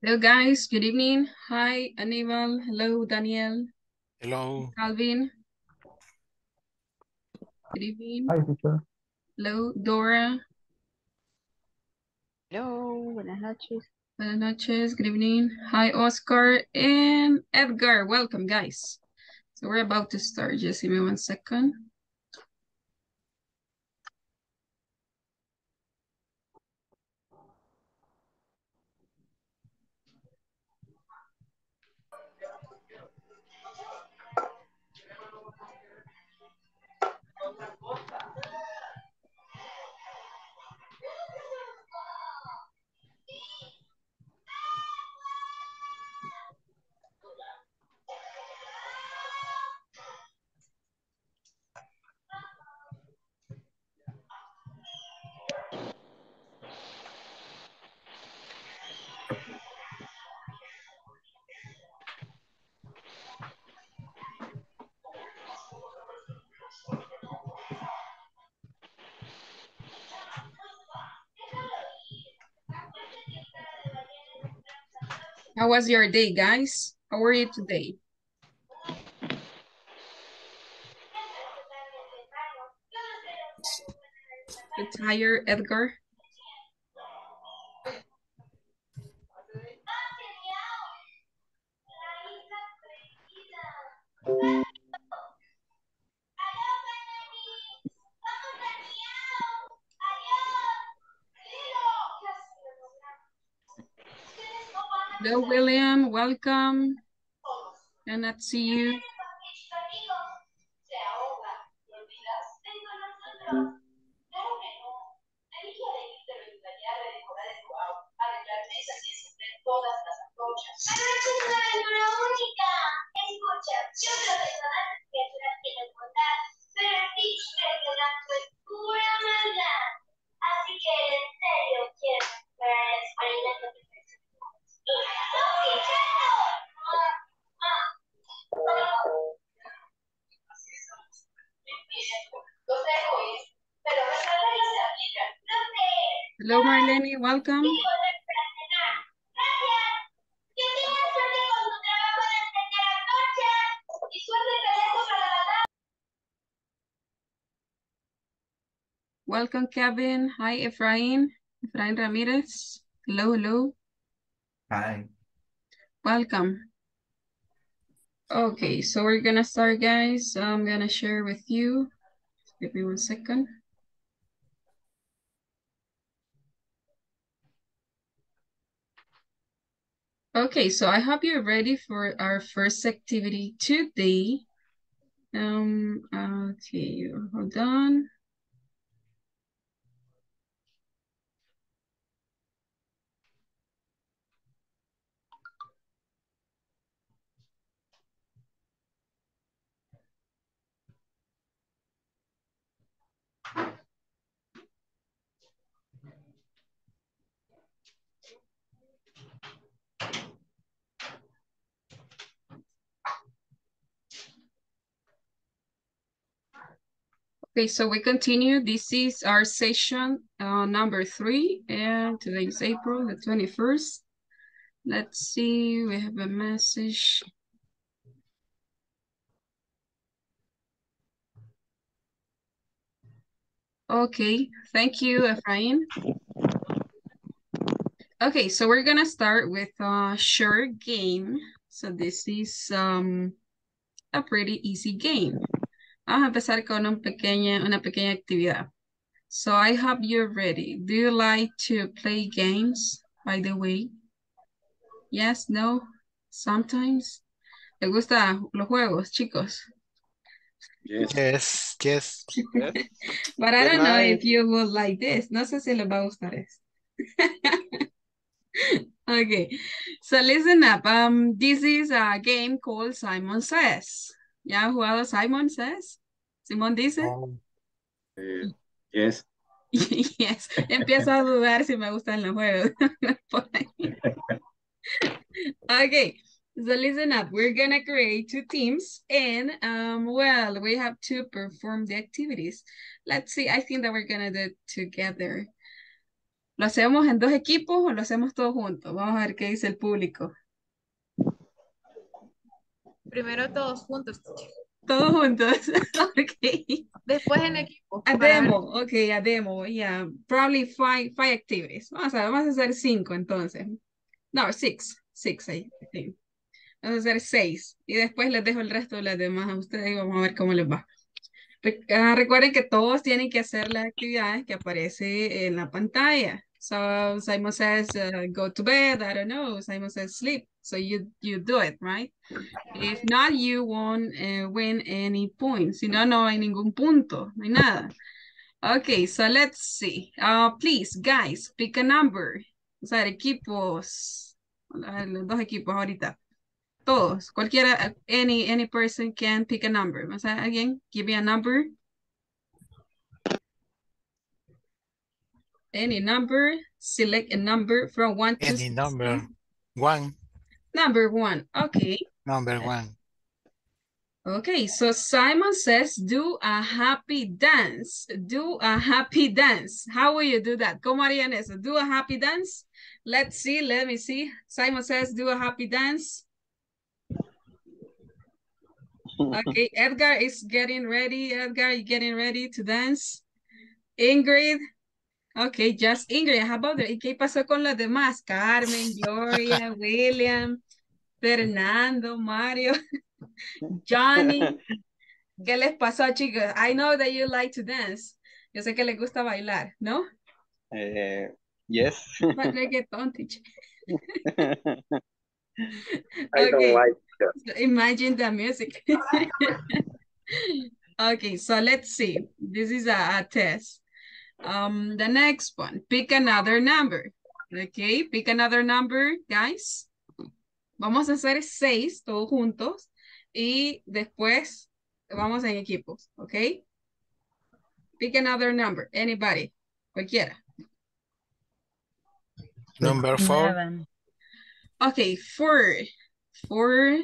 Hello, guys. Good evening. Hi, Aníbal. Hello, Daniel. Hello. Calvin. Good evening. Hi, teacher. Hello, Dora. Hello, buenas noches. Buenas noches. Good evening. Hi, Oscar and Edgar. Welcome, guys. So we're about to start. Just give me one second. How was your day, guys? How are you today? You tired, Edgar? Welcome. Cannot see you. Welcome, Kevin. Hi, Efrain. Efrain Ramirez. Hello, hello. Hi. Welcome. Okay, so we're gonna start, guys. I'm gonna share with you. Give me one second. Okay, so I hope you're ready for our first activity today. Um, okay, hold on. Okay, so we continue. This is our session uh, number three, and today is April the 21st. Let's see, we have a message. Okay, thank you, Efrain. Okay, so we're gonna start with a short game. So this is um, a pretty easy game. Vamos a empezar con un pequeña, una pequeña actividad. So I hope you're ready. Do you like to play games, by the way? Yes, no, sometimes. ¿Le gusta los juegos, chicos? Yes. Yes. Yes. But I don't know if you would like this. No sé si les va a gustar esto. okay, so listen up. Um, this is a game called Simon Says. ¿Ya han jugado Simon Says? Simón dice. Um, Eh, yes. yes, empiezo a dudar si me gustan los juegos. Okay, so listen up. We're gonna create two teams and um, well, we have to perform the activities. Let's see, I think that we're gonna do it together. ¿Lo hacemos en dos equipos o lo hacemos todos juntos? Vamos a ver qué dice el público. Primero todos juntos. Todos juntos. ok. Después en equipo. A demo, ok, a demo, yeah. Probably five, five activities. Vamos a, vamos a hacer cinco entonces. No, six. Six, I think. Vamos a hacer seis. Y después les dejo el resto de las demás a ustedes y vamos a ver cómo les va. Ah, recuerden que todos tienen que hacer las actividades que aparece en la pantalla. So Simon says, uh, go to bed, I don't know. Simon says, sleep. So you, you do it, right? If not, you won't uh, win any points. Si no, no hay ningún punto, no hay nada. Okay, so let's see. Uh, please, guys, pick a number. O sea, equipos, los dos equipos ahorita. Todos, cualquiera, any, any person can pick a number. O sea, again, give me a number. Any number, select a number from one to Any number. One. Number one, okay. Number one. Okay, so Simon says, do a happy dance. Do a happy dance. How will you do that? ¿Cómo harían eso? Do a happy dance. Let's see, let me see. Simon says, do a happy dance. Okay, Edgar is getting ready. Edgar, you getting ready to dance? Ingrid. Okay, just Ingrid. How about that? ¿Y qué pasó con los demás? Carmen, Gloria, William, Fernando, Mario, Johnny. ¿Qué les pasó, chicos? I know that you like to dance. Yo sé que les gusta bailar, ¿no? Eh, yes. But reggaeton, teacher. I don't Okay. like that. So imagine the music. okay, so let's see. This is a, a test. Um, the next one, pick another number. Okay, pick another number, guys. Vamos a hacer seis todos juntos y después vamos en equipos, okay? Pick another number, anybody, cualquiera. Number four. Eleven. Okay, four. Four.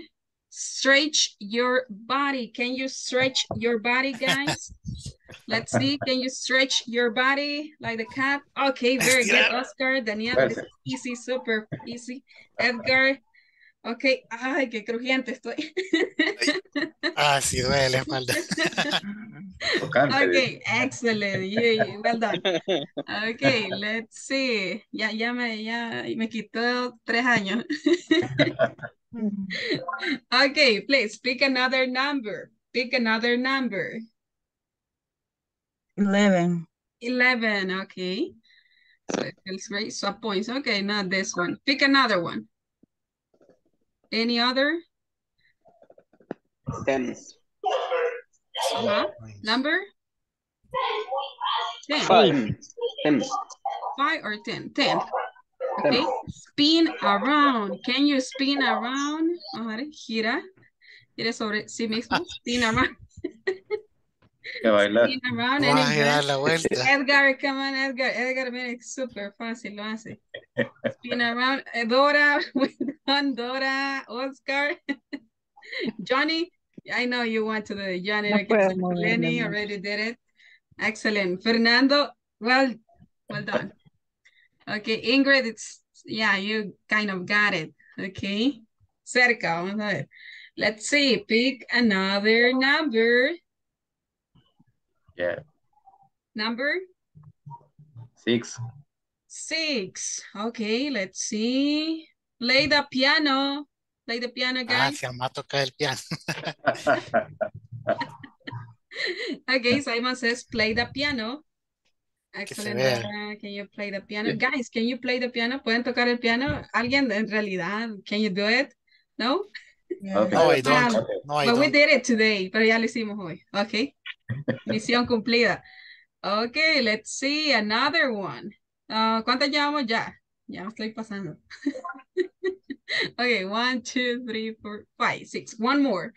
Stretch your body. Can you stretch your body, guys? Let's see. Can you stretch your body like the cat? Okay, very good, Oscar. Daniel, this is easy, super easy. Edgar. Okay. Ay, qué crujiente estoy. Ah, sí duele la espalda. Tocante. Okay, excellent. Yeah, yeah, well done. Okay, let's see. Ya, ya me, ya me quitó tres años. Okay, please pick another number. Pick another number. Eleven. 11, okay. So it feels great. Swap points. Okay, not this one. Pick another one. Any other? Ten. Uh-huh. Number? 10. Five. Ten. Five or 10? 10. Okay. Spin around. Can you spin around? A ver, gira. Gira sobre sí mismo. Spin around. Que bailar. Spin around. Vamos a Any la vuelta. Edgar, come on, Edgar. Edgar, mira, es súper fácil, lo hace. Spin around. Eh, Dora, well Dora, Oscar, Johnny. I know you want to do it. Johnny, No okay, puedo so moverme Lenny mucho. already did it. Excellent. Fernando, well, well done. Okay, Ingrid, it's, yeah, you kind of got it. Okay. Cerca, vamos a ver. Let's see, pick another number. Yeah. Number Six. Six. Okay, let's see. Play the piano. Play the piano, Ah, guys. se llama tocar el piano. Okay, Simon says play the piano. se Excellent. Can you play the piano? Yeah. Guys, can you play the piano? ¿Pueden tocar el piano? ¿Alguien en realidad? Can you do it? No? Okay. No, I Um, don't. Okay. No, I But we don't. did it today, pero ya lo hicimos hoy. Okay. Misión cumplida. Okay, let's see another one. Ah, ¿Cuántas llevamos ya? Ya me estoy pasando. okay, one, two, three, four, five, six. One more.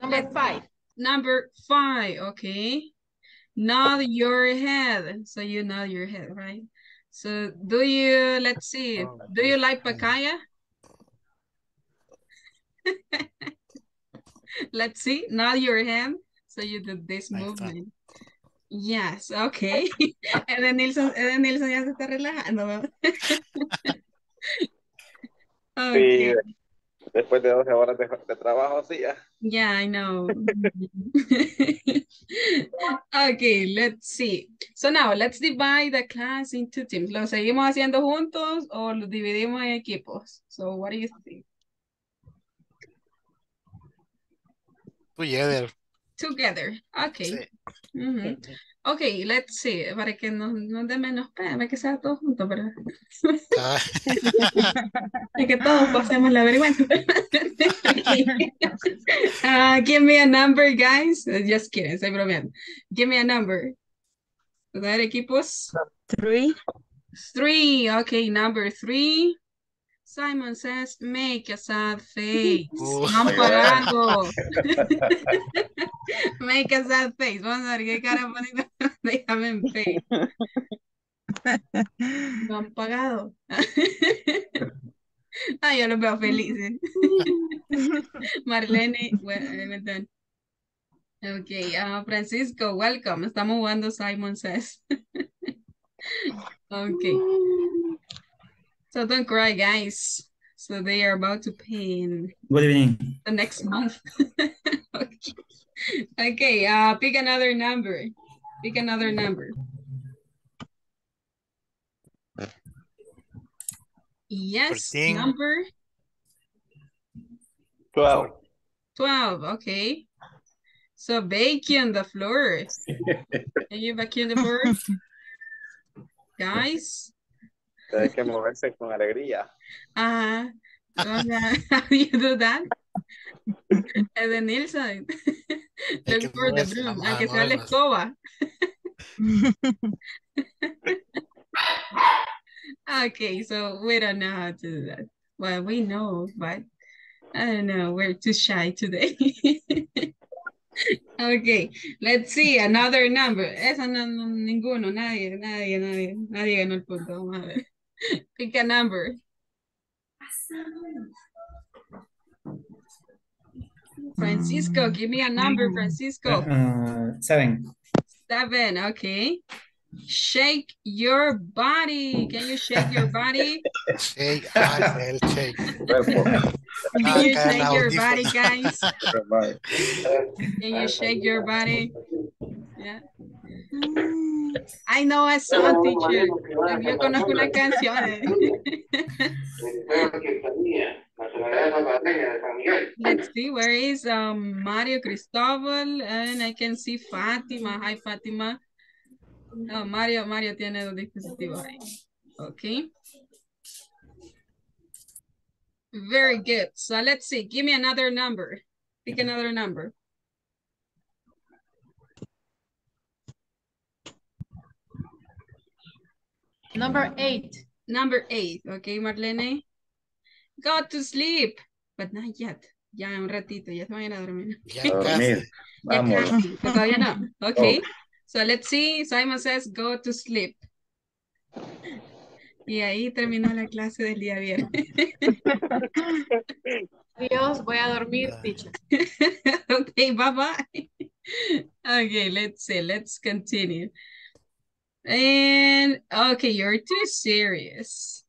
Number five. Number five, okay. Nod your head. So you nod your head, right? So do you, let's see, do you like okay. pacaya? Let's see, nod your head. So you do this Ahí está. movement. Yes, okay. Eden Nilsson, Eden Nilsson ya se está relajando. Okay. después de 12 horas de, de trabajo, sí, ya. Yeah, I know. Okay, let's see. So now, let's divide the class into teams. ¿Lo seguimos haciendo juntos o lo dividimos en equipos? So what do you think? Together. Together. Okay. Sí. Okay, let's see. Para que no, no dé menos pena, que sea todo junto, ¿verdad? Ah, Y que todos pasemos la vergüenza. Ah, give me a number, guys. Just kidding, estoy bromeando. Give me a number. A ver, equipos. Three. Three. Okay, number three. Simon says, make a sad face. Uh. No han pagado. make a sad face. Vamos a ver qué cara bonita. Déjame en face. No han pagado. Ah, yo los veo felices. Marlene, well. Okay, uh, Francisco, welcome. Estamos jugando Simon Says. Okay. So don't cry, guys. So they are about to pay in Good evening. the next month. Okay. Okay, uh, pick another number. Pick another number. Yes, Fourteen. number 12. 12, okay. So vacuum the floor. Can you vacuum the floor? Guys? Hay que moverse con alegría. Uh, how do you do that? And then Nilsson. Look que for the broom. vamos a Aunque sea la escoba. Okay, so we don't know how to do that. Well, we know, but I don't know. We're too shy today. Okay, let's see another number. Esa no, no, ninguno, nadie, nadie, nadie, nadie ganó el punto. Vamos a ver. Pick a number. Francisco, give me a number, Francisco. Uh, seven. Seven, okay. Shake your body. Can you shake your body? Shake, ah, el shake. Can you shake your body, guys? Can you shake your body? Yeah. I know a song teacher. Yo conozco una canción. Let's see, where is um Mario Cristobal? And I can see Fatima. Hi, Fatima. No, Mario, Mario tiene los dispositivos ahí. Okay. Very good. So let's see. Give me another number. Pick another number. Number eight. Number eight. Okay, Marlene. Go to sleep. But not yet. Ya un ratito, ya se van a ir a dormir. Ya dormir. Vamos. casi, pero todavía no. Okay. So let's see. Simon says go to sleep. Y ahí terminó la clase del día viernes. Adiós, voy a dormir, teacher. okay, bye bye. Okay, let's see. Let's continue. And okay, you're too serious.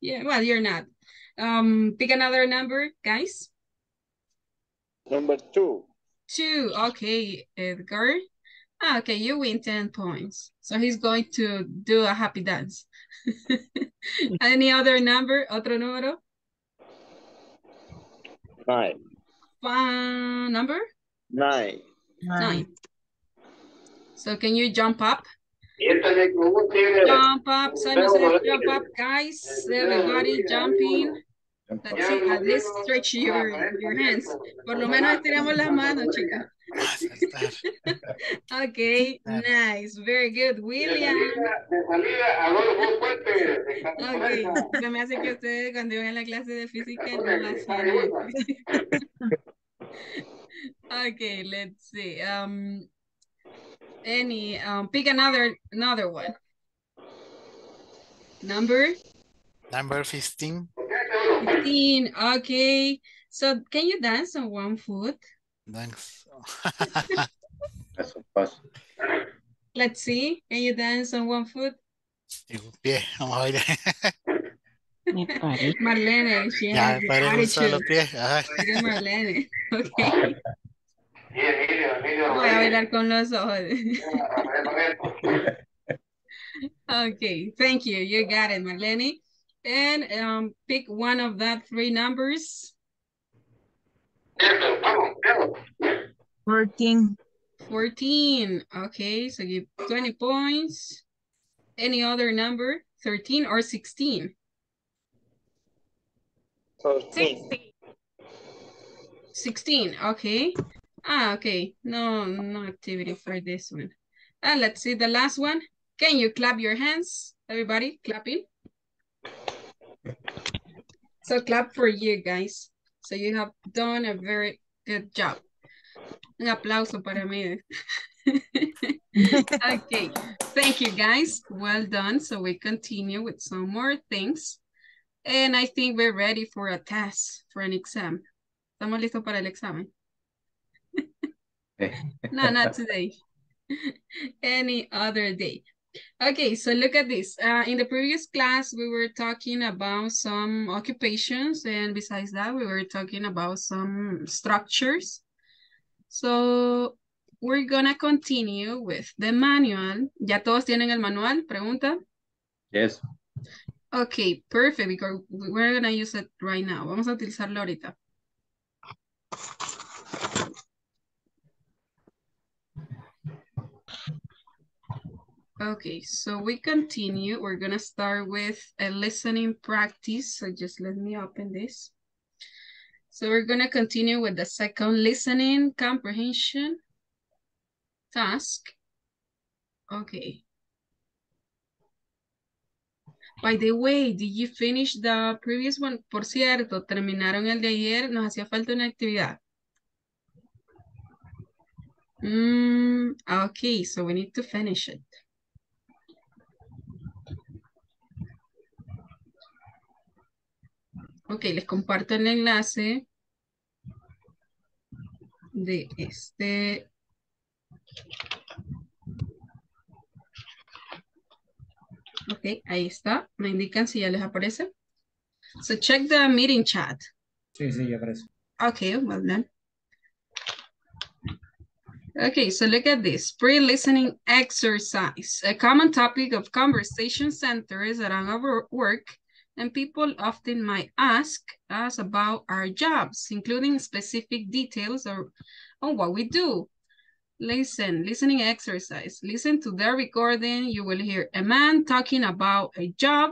Yeah, well, you're not. Um, pick another number, guys. Number two. Two. Okay, Edgar. Ah, Okay, you win 10 points. So he's going to do a happy dance. Any other number? Otro número? Nine. Fun number? Nine. Nine. So can you jump up? Jump up, Simon says jump up, guys. Everybody jumping. Let's see, at least stretch your, your hands. Por lo menos estiramos las manos, chicas. Okay, nice, very good, William. Okay, se me hace que ustedes cuando iban a la clase de física no la hacían. Okay, let's see. Um, any um, pick another another one. Number Number 15. 15. Okay, so can you dance on one foot? Thanks. Eso paso. Let's see. Can you dance on one foot? En un pie. Vamos a ver. Me parece. Marlene, she Ya has me the paré en un solo attitude. pie. Ajá. Mira, Marlene. Okay. Voy a bailar con los ojos. Okay, thank you. You got it, Marlene. And um, pick one of that three numbers. 14. 14. Okay, so give 20 points. Any other number? 13 or 16? 60. 16, okay. Ah, okay. No, no activity for this one. And let's see the last one. Can you clap your hands? Everybody clapping. So clap for you guys. So you have done a very good job. Un aplauso para mí. okay, thank you guys. Well done. So we continue with some more things. And I think we're ready for a test, for an exam. ¿Estamos listos para el examen? No, not today. Any other day. Okay, so look at this. Uh, in the previous class, we were talking about some occupations, and besides that, we were talking about some structures. So we're gonna continue with the manual. ¿Ya todos tienen el manual? Pregunta. Yes. Okay, perfect, because we're gonna use it right now. Vamos a utilizarlo ahorita. Okay, so we continue. We're gonna start with a listening practice. So just let me open this. So we're gonna continue with the second listening comprehension task. Okay. By the way, did you finish the previous one? Por cierto, terminaron el de ayer, nos hacía falta una actividad. Mm, okay, so we need to finish it. Ok, les comparto el enlace de este. Ok, ahí está. Me indican si ya les aparece. So check the meeting chat. Sí, sí, ya aparece. Okay, well done. Okay, so look at this pre-listening exercise. A common topic of conversation centers around our work and people often might ask us about our jobs, including specific details or on what we do. Listen, listening exercise. Listen to the recording. You will hear a man talking about a job.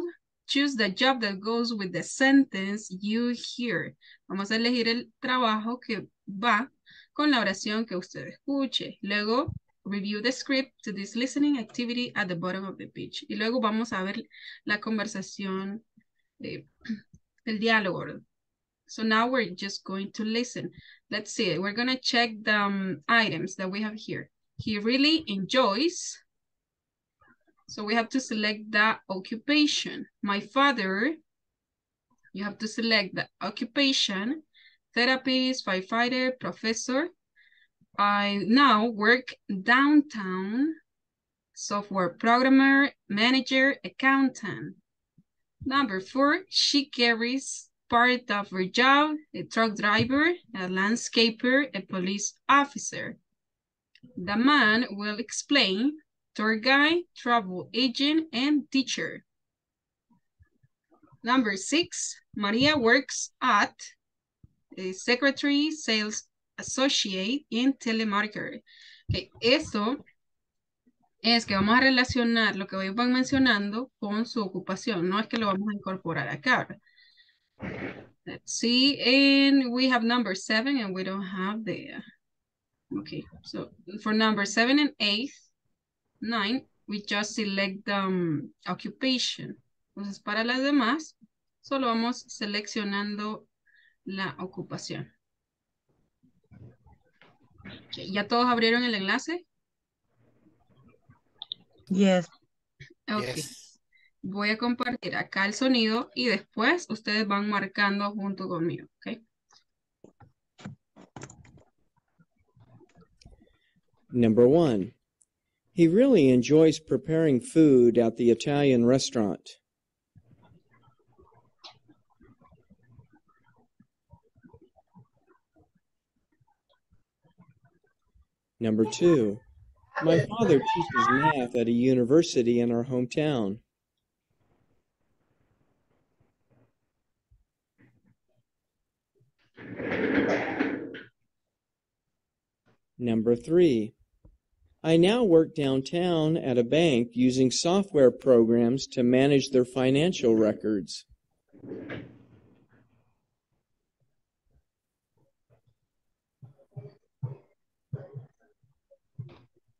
Choose the job that goes with the sentence you hear. Vamos a elegir el trabajo que va con la oración que usted escuche. Luego, review the script to this listening activity at the bottom of the page. Y luego vamos a ver la conversación, eh, el diálogo. So now we're just going to listen. Let's see, we're to check the um, items that we have here. He really enjoys. So we have to select the occupation. My father, you have to select the occupation, therapist, firefighter, professor. I now work downtown, software programmer, manager, accountant. Number four, she carries part of her job, a truck driver, a landscaper, a police officer. The man will explain tour guide, travel agent, and teacher. Number six, Maria works at a secretary, sales associate, in telemarketer. Okay, eso es que vamos a relacionar lo que hoy van mencionando con su ocupación, no es que lo vamos a incorporar acá. Let's see, and we have number seven and we don't have the, okay, so for number seven and eight, nine, we just select the um, occupation. Entonces, para las demás, solo vamos seleccionando la ocupación. Okay, ¿Ya todos abrieron el enlace? Yes. Ok. Yes. Voy a compartir acá el sonido y después ustedes van marcando junto conmigo, ¿ok? Number one, He really enjoys preparing food at the Italian restaurant. Number two, my father teaches math at a university in our hometown. Number three, I now work downtown at a bank using software programs to manage their financial records.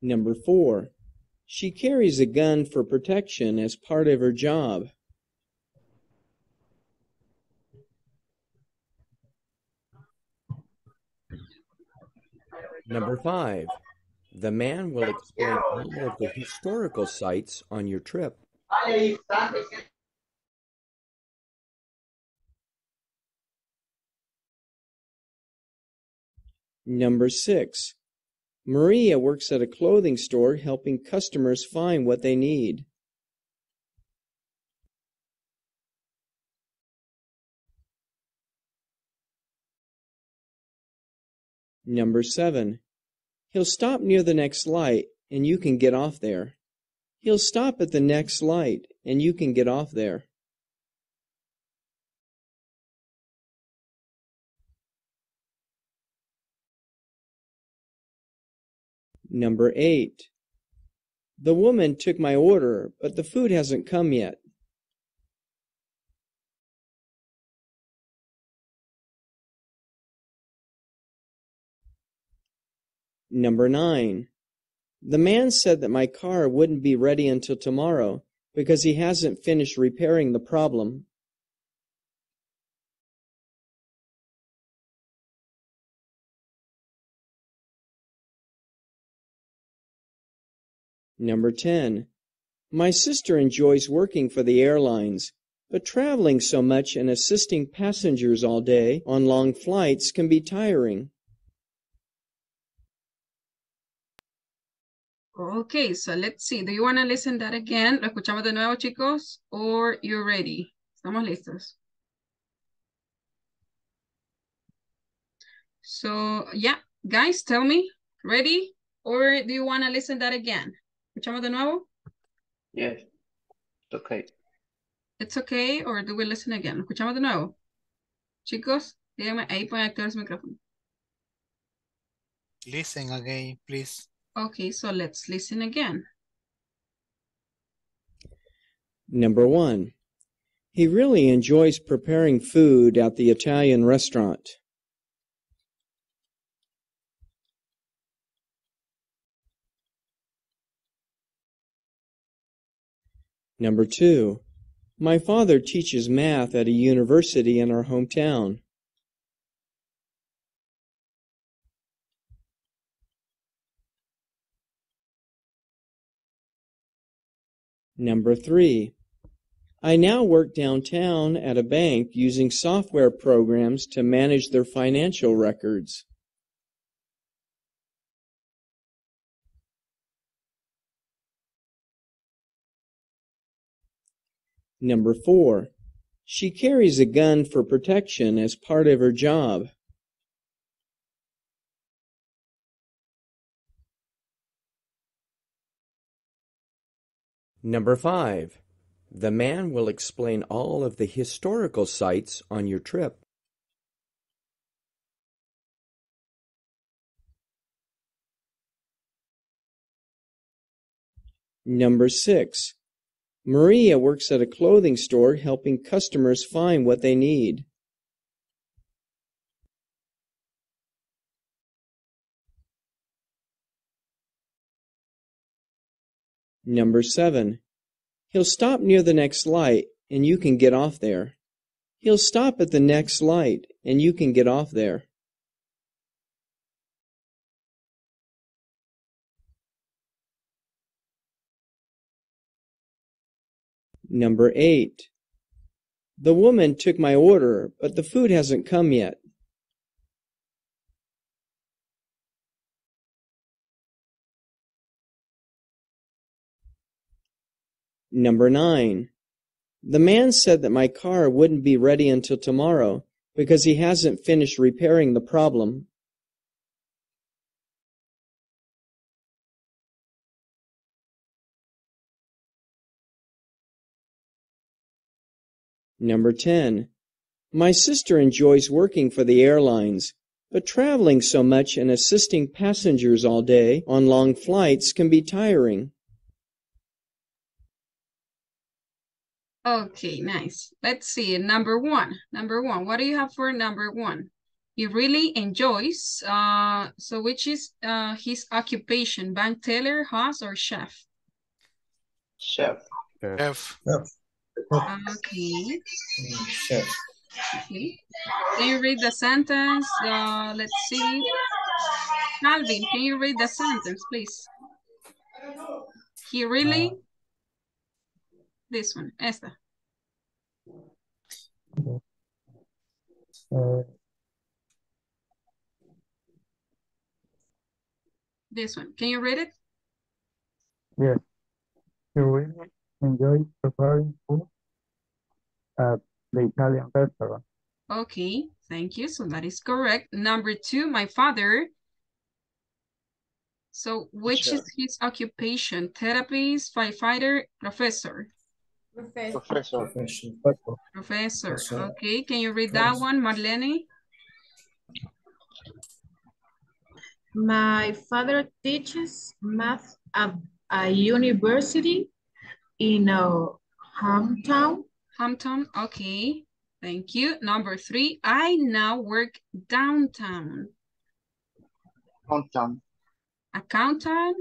Number four, she carries a gun for protection as part of her job. Number five, the man will explain all of the historical sites on your trip. Number six, Maria works at a clothing store helping customers find what they need. Number seven, he'll stop near the next light and you can get off there. He'll stop at the next light and you can get off there. Number eight, the woman took my order, but the food hasn't come yet. Number nine, the man said that my car wouldn't be ready until tomorrow because he hasn't finished repairing the problem. Number 10. My sister enjoys working for the airlines, but traveling so much and assisting passengers all day on long flights can be tiring. Okay, so let's see. Do you want to listen that again? ¿Lo escuchamos de nuevo, chicos? Or you're ready? ¿Estamos listos? So, yeah, guys, tell me. Ready? Or do you want to listen that again? ¿Escuchamos de nuevo? Yes. Okay. It's okay, or do we listen again? ¿Lo escuchamos de nuevo? Chicos, díganme, ahí pueden activar su micrófono. Listen again, please. Okay, so let's listen again. Number one, he really enjoys preparing food at the Italian restaurant. Number two, my father teaches math at a university in our hometown. Number three, I now work downtown at a bank using software programs to manage their financial records. Number four, she carries a gun for protection as part of her job. Number five, the man will explain all of the historical sites on your trip. Number six, Maria works at a clothing store helping customers find what they need. Number seven, he'll stop near the next light and you can get off there. He'll stop at the next light and you can get off there. Number eight, the woman took my order, but the food hasn't come yet. Number nine. The man said that my car wouldn't be ready until tomorrow because he hasn't finished repairing the problem. Number 10. My sister enjoys working for the airlines, but traveling so much and assisting passengers all day on long flights can be tiring. Okay, nice. Let's see. Number one. Number one. What do you have for number one? He really enjoys. Uh, so which is uh his occupation? Bank teller, host, or chef? Chef. F. Okay. Chef. Okay. Can you read the sentence? Uh, let's see. Calvin, can you read the sentence, please? He really. This one, esta. This one. Can you read it? Yes. He really enjoys preparing food at the Italian restaurant. Okay, thank you. So that is correct. Number two, my father. So which is his occupation? Therapist, firefighter, professor? Professor. Professor. Professor. Professor. Okay, can you read that one, Marlene? My father teaches math at a university in a hometown. Hampton, okay. Thank you. Number three, I now work downtown. Hometown. Accountant,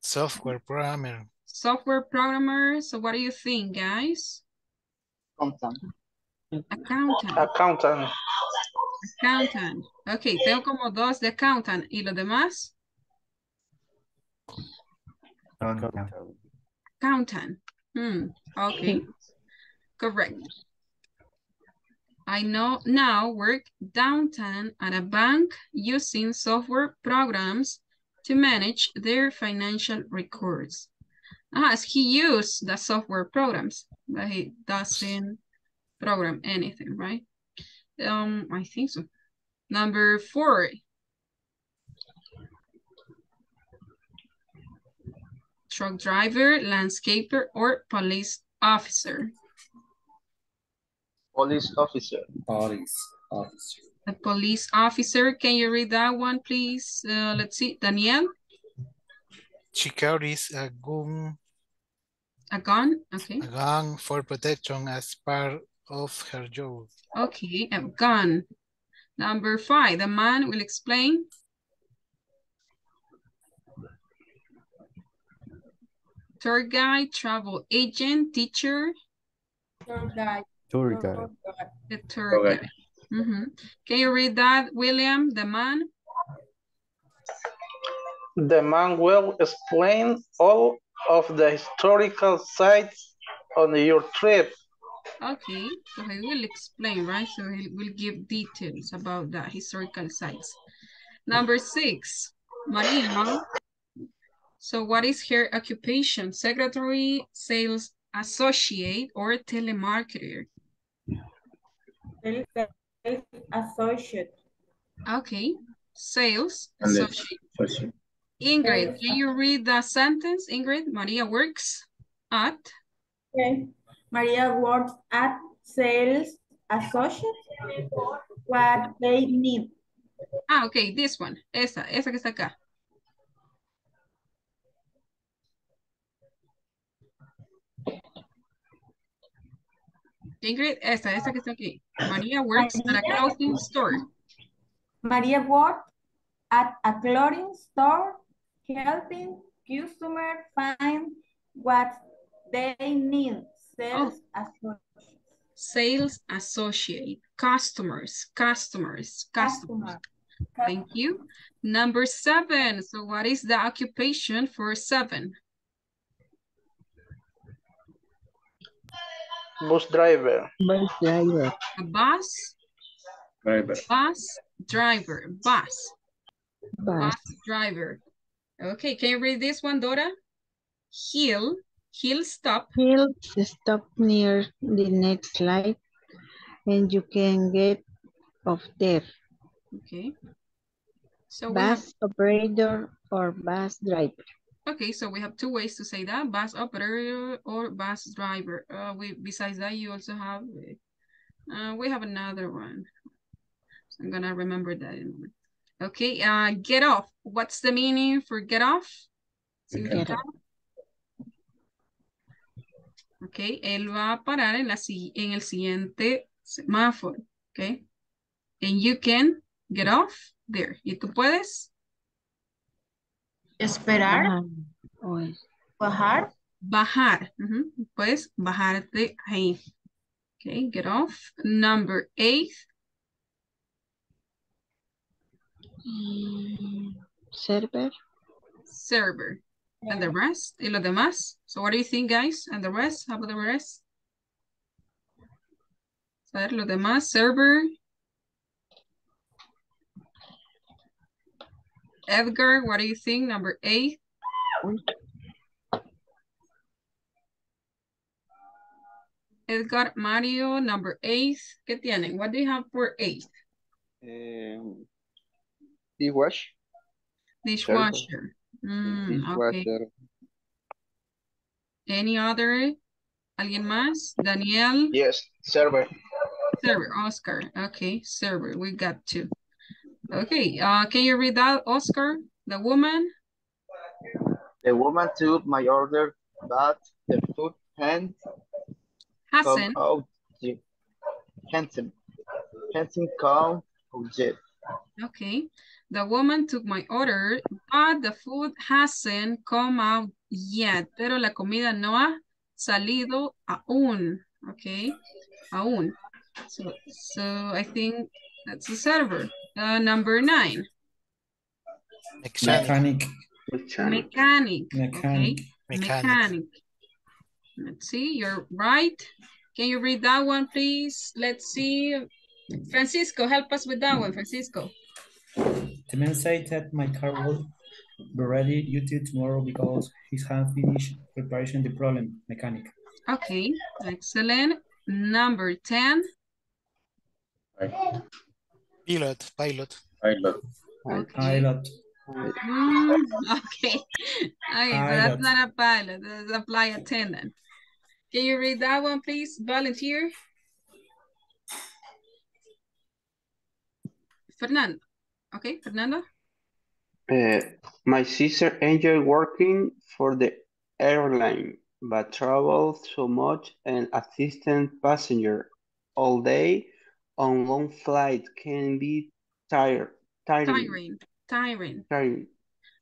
Software programmer. software programmer. So what do you think, guys? Hometown. Accountant, Accountant. accountant. Ok, tengo como dos de accountant. ¿Y los demás? Accountant. Hmm, okay. Correct. I know now work downtown at a bank using software programs to manage their financial records. Ah, as he used the software programs, but he doesn't program anything, right? Um, I think so. Number four. Truck driver, landscaper, or police officer. Police officer. Police officer. A police officer, can you read that one, please? Uh, let's see, Danielle, She carries a gun, a gun, okay. a gun for protection as part of her job. Okay, a gun. Number five, the man will explain. Tour guide, travel agent, teacher, Tour guide. Tour Tour guide. guide. the tour Okay. guide. Mhm. Can you read that, William, the man? The man will explain all of the historical sites on your trip. Okay, so he will explain, right? So he will give details about the historical sites. Number six, Maria. So what is her occupation? Secretary, sales associate, or telemarketer? Sales associate. Okay, sales And associate. Ingrid, can you read the sentence? Ingrid, Maria works at, Okay. Maria works at sales associate. What they need. ah, okay, this one, esa, esa que está acá. Ingrid, esta, esta que está aquí. Maria works at a clothing store. Maria works at a clothing store, helping customers find what they need. Sales oh. associate. Sales associate, customers, customers, customers. Customer. Thank you. Number seven. So what is the occupation for seven? Bus driver. Bus driver. A bus, Driver. bus, driver, bus, Bus. bus driver. Okay, can you read this one, Dora? He'll, he'll stop. He'll stop near the next light and you can get off there. Okay. So Bus operator or bus driver. Okay, so we have two ways to say that, bus operator or bus driver. Uh, we, besides that, you also have, uh, we have another one. So I'm gonna remember that in a moment. Okay, uh, get off. What's the meaning for get off? Significado. Ok, él va a parar en, la, en el siguiente semáforo. Ok. And you can get off there. ¿Y tú puedes? Esperar, bajar, Bajar. Ujú, Puedes bajarte ahí. Ok, get off. Number eight. Mm, Server. server. And the rest, y los demás. So what do you think, guys? And the rest, how about the rest? A ver, los demás, server. Edgar, what do you think? Number eight. Edgar, Mario, number eight. ¿Qué tienen? What do you have for eight? Um, dishwash. Dishwasher. Mm, okay. Any other? ¿Alguien más? Daniel? Yes, server. Server, Oscar. Okay, server. We got two. Okay, uh, can you read that, Oscar? The woman? The woman took my order, but the food come Hasn't. yet. Hadn't, hadn't come out yet. Okay. The woman took my order, but the food hasn't come out yet. Pero la comida no ha salido aún. Okay. Aún. So, so I think that's the server. Uh, number nine. Mechanic. Mechanic. Mechanic. Okay. Mechanic. Mechanic. Mechanic. Let's see, you're right. Can you read that one, please? Let's see. Francisco, help us with that one, Francisco. The man said that my car will be ready due to tomorrow because he has finished preparation the problem mechanic. Okay, excellent. Number 10. Pilot. Pilot. Pilot. Okay. Pilot. Mm, okay. Okay, so that's not a pilot, that's a flight attendant. Can you read that one, please? Volunteer. Fernando. Okay, Fernando. Uh, my sister enjoyed working for the airline, but traveled so much and assistant passenger all day on long flights can be tired, tiring, Tiring. Tiring. tiring. Ujú,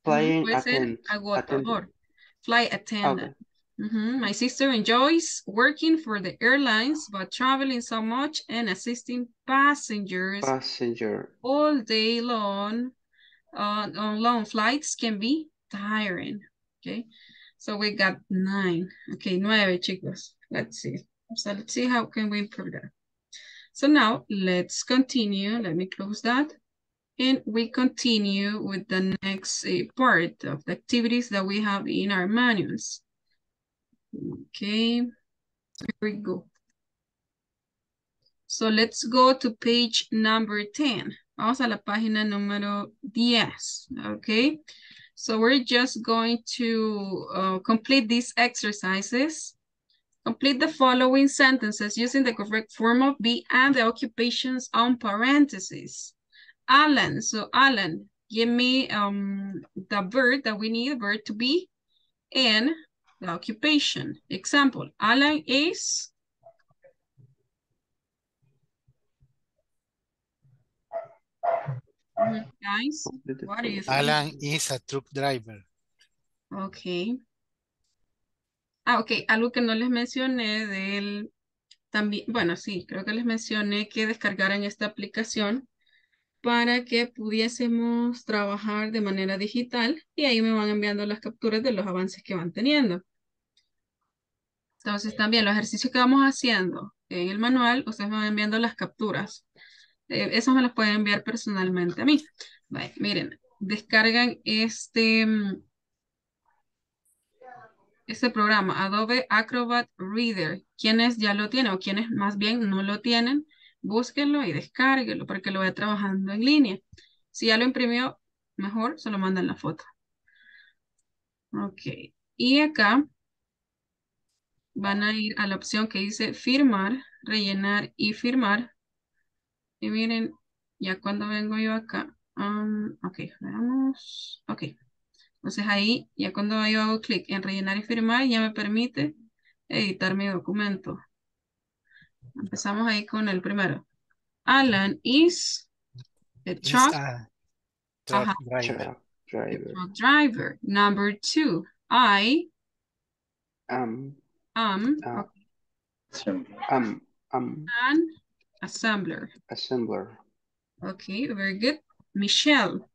Flying Puede ser agotador. attendant. Flight Okay. attendant. Ujú, My sister enjoys working for the airlines, but traveling so much and assisting passengers Passenger. all day long uh, on long flights can be tiring. Okay, so we got nine. Okay, nueve, chicos. Let's see. So let's see how can we improve that. So now let's continue. Let me close that. And we continue with the next uh, part of the activities that we have in our manuals. Okay, here we go. So let's go to page number 10. Vamos a la página número 10, okay? So we're just going to uh, complete these exercises. Complete the following sentences using the correct form of be and the occupations on parentheses. Alan, so Alan, give me um, the verb that we need, verb to be, and the occupation. Example, Alan is Guys, what think? Alan is a truck driver. Ok. Ah, ok. Algo que no les mencioné del también, bueno, sí, creo que les mencioné que descargaran esta aplicación para que pudiésemos trabajar de manera digital y ahí me van enviando las capturas de los avances que van teniendo. Entonces también los ejercicios que vamos haciendo en el manual, ustedes me van enviando las capturas. Eh, esas me las pueden enviar personalmente a mí. Miren, descargan este, mm, este programa, Adobe Acrobat Reader. Quienes ya lo tienen o quienes más bien no lo tienen, búsquenlo y descárguenlo para que lo vaya trabajando en línea. Si ya lo imprimió, mejor se lo mandan la foto. Ok. Y acá van a ir a la opción que dice firmar, rellenar y firmar. Y miren, ya cuando vengo yo acá, um, ok, veamos, ok. Entonces ahí, ya cuando yo hago clic en rellenar y firmar, ya me permite editar mi documento. Empezamos ahí con el primero. Alan is a Is truck, a truck Ajá. driver. Driver. truck driver. Number two, I Um, am uh, um, um, an assembler. assembler. Okay, very good. Michelle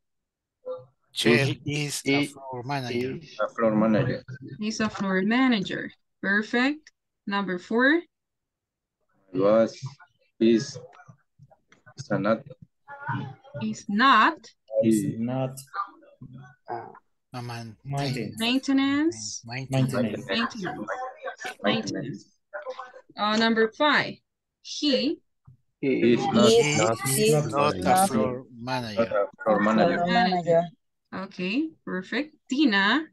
Shell Is- is a floor manager. Is floor manager. is a floor manager. Perfect. Number four, Was is is not is not Is not uh, A man. Maintenance. maintenance. Maintenance. Maintenance. Maintenance. Maintenance. Uh, number five, he he is not not He is not not not a floor not manager. a floor manager. Okay, perfect. Tina.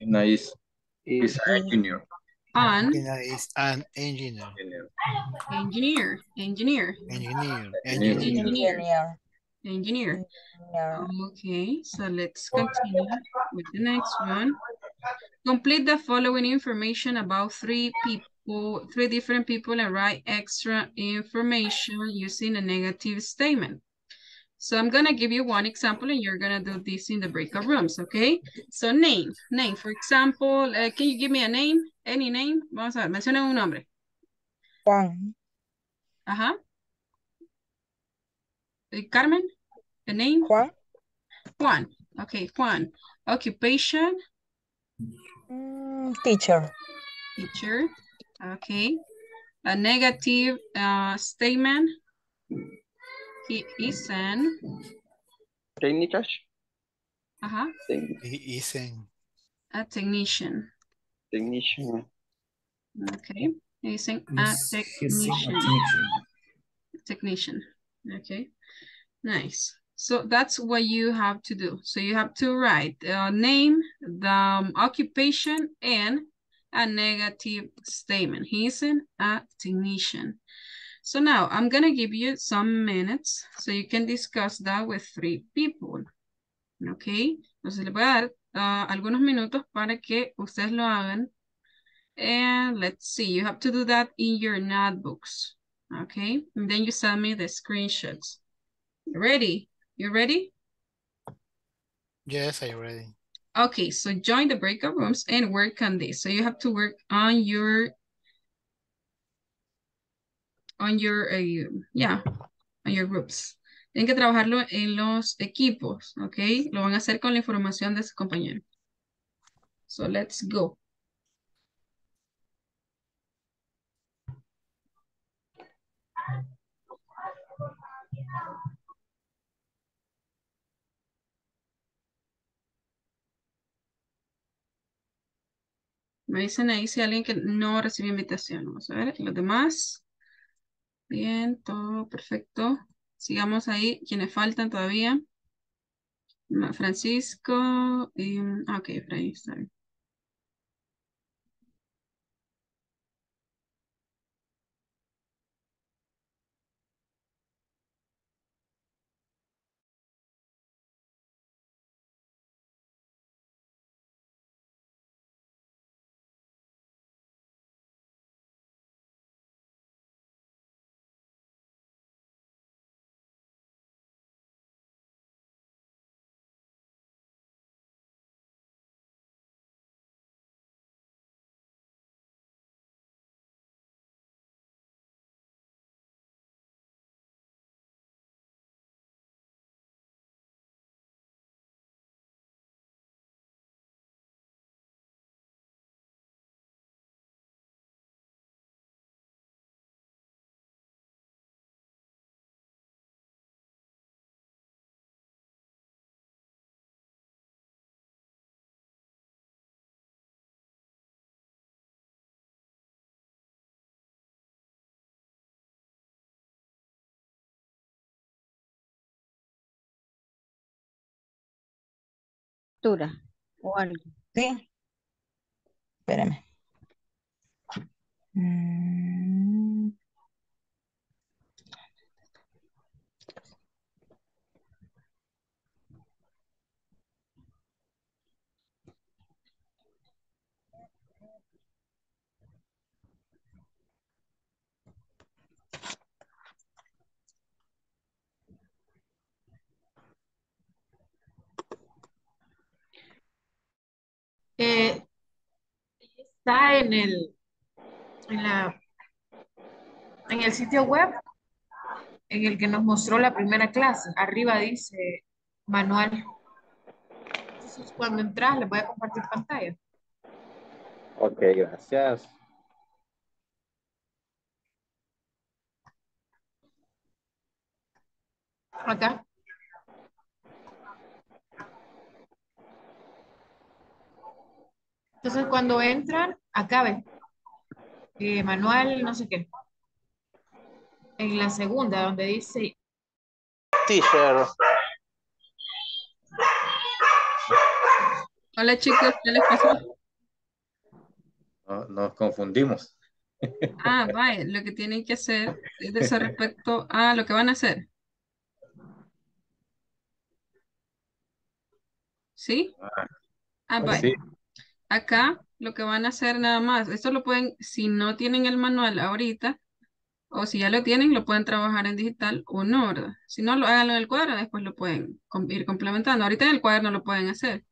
Tina is, is an engineer. An Tina is an engineer. Engineer. Engineer. Engineer. Engineer. Engineer. Engineer. Okay, so let's continue with the next one. Complete the following information about three people, three different people and write extra information using a negative statement. So I'm gonna give you one example and you're gonna do this in the breakout rooms, okay? So name, name, for example, uh, can you give me a name? Any name? Vamos a ver, menciona un nombre. Juan. Ajá. Eh, Carmen, a name? Juan. Juan. Okay, Juan. Occupation, Mm, teacher. teacher. Okay. A negative uh, statement. He is an. Técnicas. Uh-huh. He is an A technician. Technician. Okay. He is an, a He's, he's a technician. technician. Technician. Okay. Nice. So that's what you have to do. So you have to write uh, name, the um, occupation, and a negative statement. He is an, a technician. So now I'm going to give you some minutes so you can discuss that with three people. Okay. Entonces le voy a dar uh, algunos minutos para que ustedes lo hagan. And let's see, you have to do that in your notebooks. Okay. And then you send me the screenshots. Ready? You ready? Yes, I ready. Okay, so join the breakout rooms and work on this. So you have to work on your, on your, uh, yeah, on your groups. Tienen que trabajarlo en los equipos, okay? Lo van a hacer con la información de su compañero. So let's go. Me dicen ahí si alguien que no recibió invitación. Vamos a ver, los demás. Bien, todo perfecto. Sigamos ahí, quienes faltan todavía. Francisco, y, ah, ok, Fray, lectura o algo. Sí. Espérame. Mm. Está en el, en la, en el sitio web en el que nos mostró la primera clase. Arriba dice manual. Entonces, cuando entras, le voy a compartir pantalla. Ok, gracias. Acá. Entonces, cuando entran, acá ven. Eh, manual, no sé qué. En la segunda, donde dice Teacher. Hola chicos, ¿qué les pasó? No- nos confundimos. Ah, vaya, lo que tienen que hacer es de ese respecto a lo que van a hacer. ¿Sí? Ah, vaya. Sí. Acá lo que van a hacer nada más, esto lo pueden, si no tienen el manual ahorita, o si ya lo tienen, lo pueden trabajar en digital o no, ¿verdad? Si no, lo háganlo en el cuaderno, después lo pueden ir complementando. Ahorita en el cuaderno lo pueden hacer.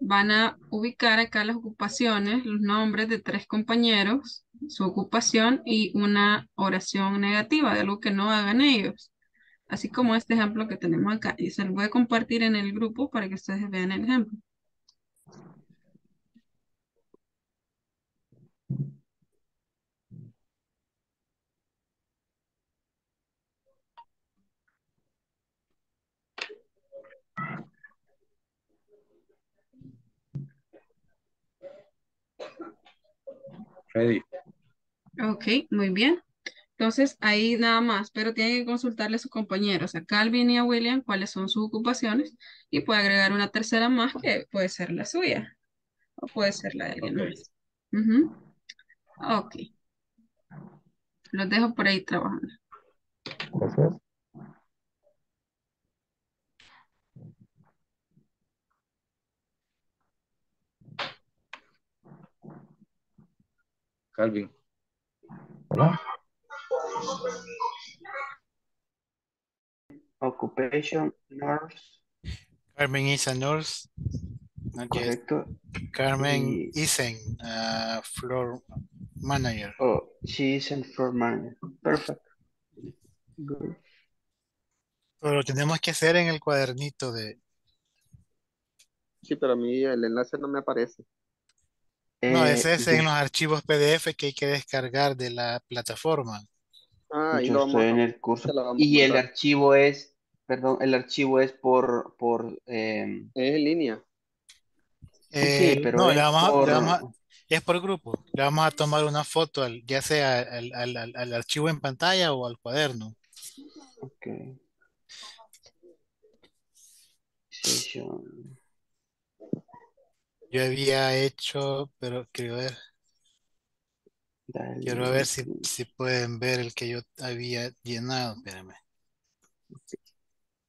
Van a ubicar acá las ocupaciones, los nombres de tres compañeros, su ocupación y una oración negativa de algo que no hagan ellos. Así como este ejemplo que tenemos acá. Y se lo voy a compartir en el grupo para que ustedes vean el ejemplo. Ready. Ok, muy bien. Entonces, ahí nada más, pero tienen que consultarle a sus compañeros, a Calvin y a William, cuáles son sus ocupaciones y puede agregar una tercera más que puede ser la suya o puede ser la de alguien más. Ujú. Ok. Los dejo por ahí trabajando. Gracias. Calvin. Hola. Occupation, nurse, Carmen is a nurse. Not yet. correcto. Carmen Y- isn't a floor manager. Oh, she is in floor manager. Perfect. Good. Pero lo tenemos que hacer en el cuadernito de... Sí, pero a mí el enlace no me aparece. No, Eh, ese es en los archivos PDF que hay que descargar de la plataforma. Ah, yo lo vamos estoy a, en el curso vamos y el mandar. archivo es, perdón, el archivo es por, por, em, Es en línea. sí, Eh, pero no, es le vamos a, le vamos a- por, es por grupo. Le vamos a tomar una foto, al- ya sea al, al- al- al archivo en pantalla o al cuaderno. ok. Session. Yo había hecho, pero quiero ver, quiero ver si, si pueden ver el que yo había llenado. Espérame.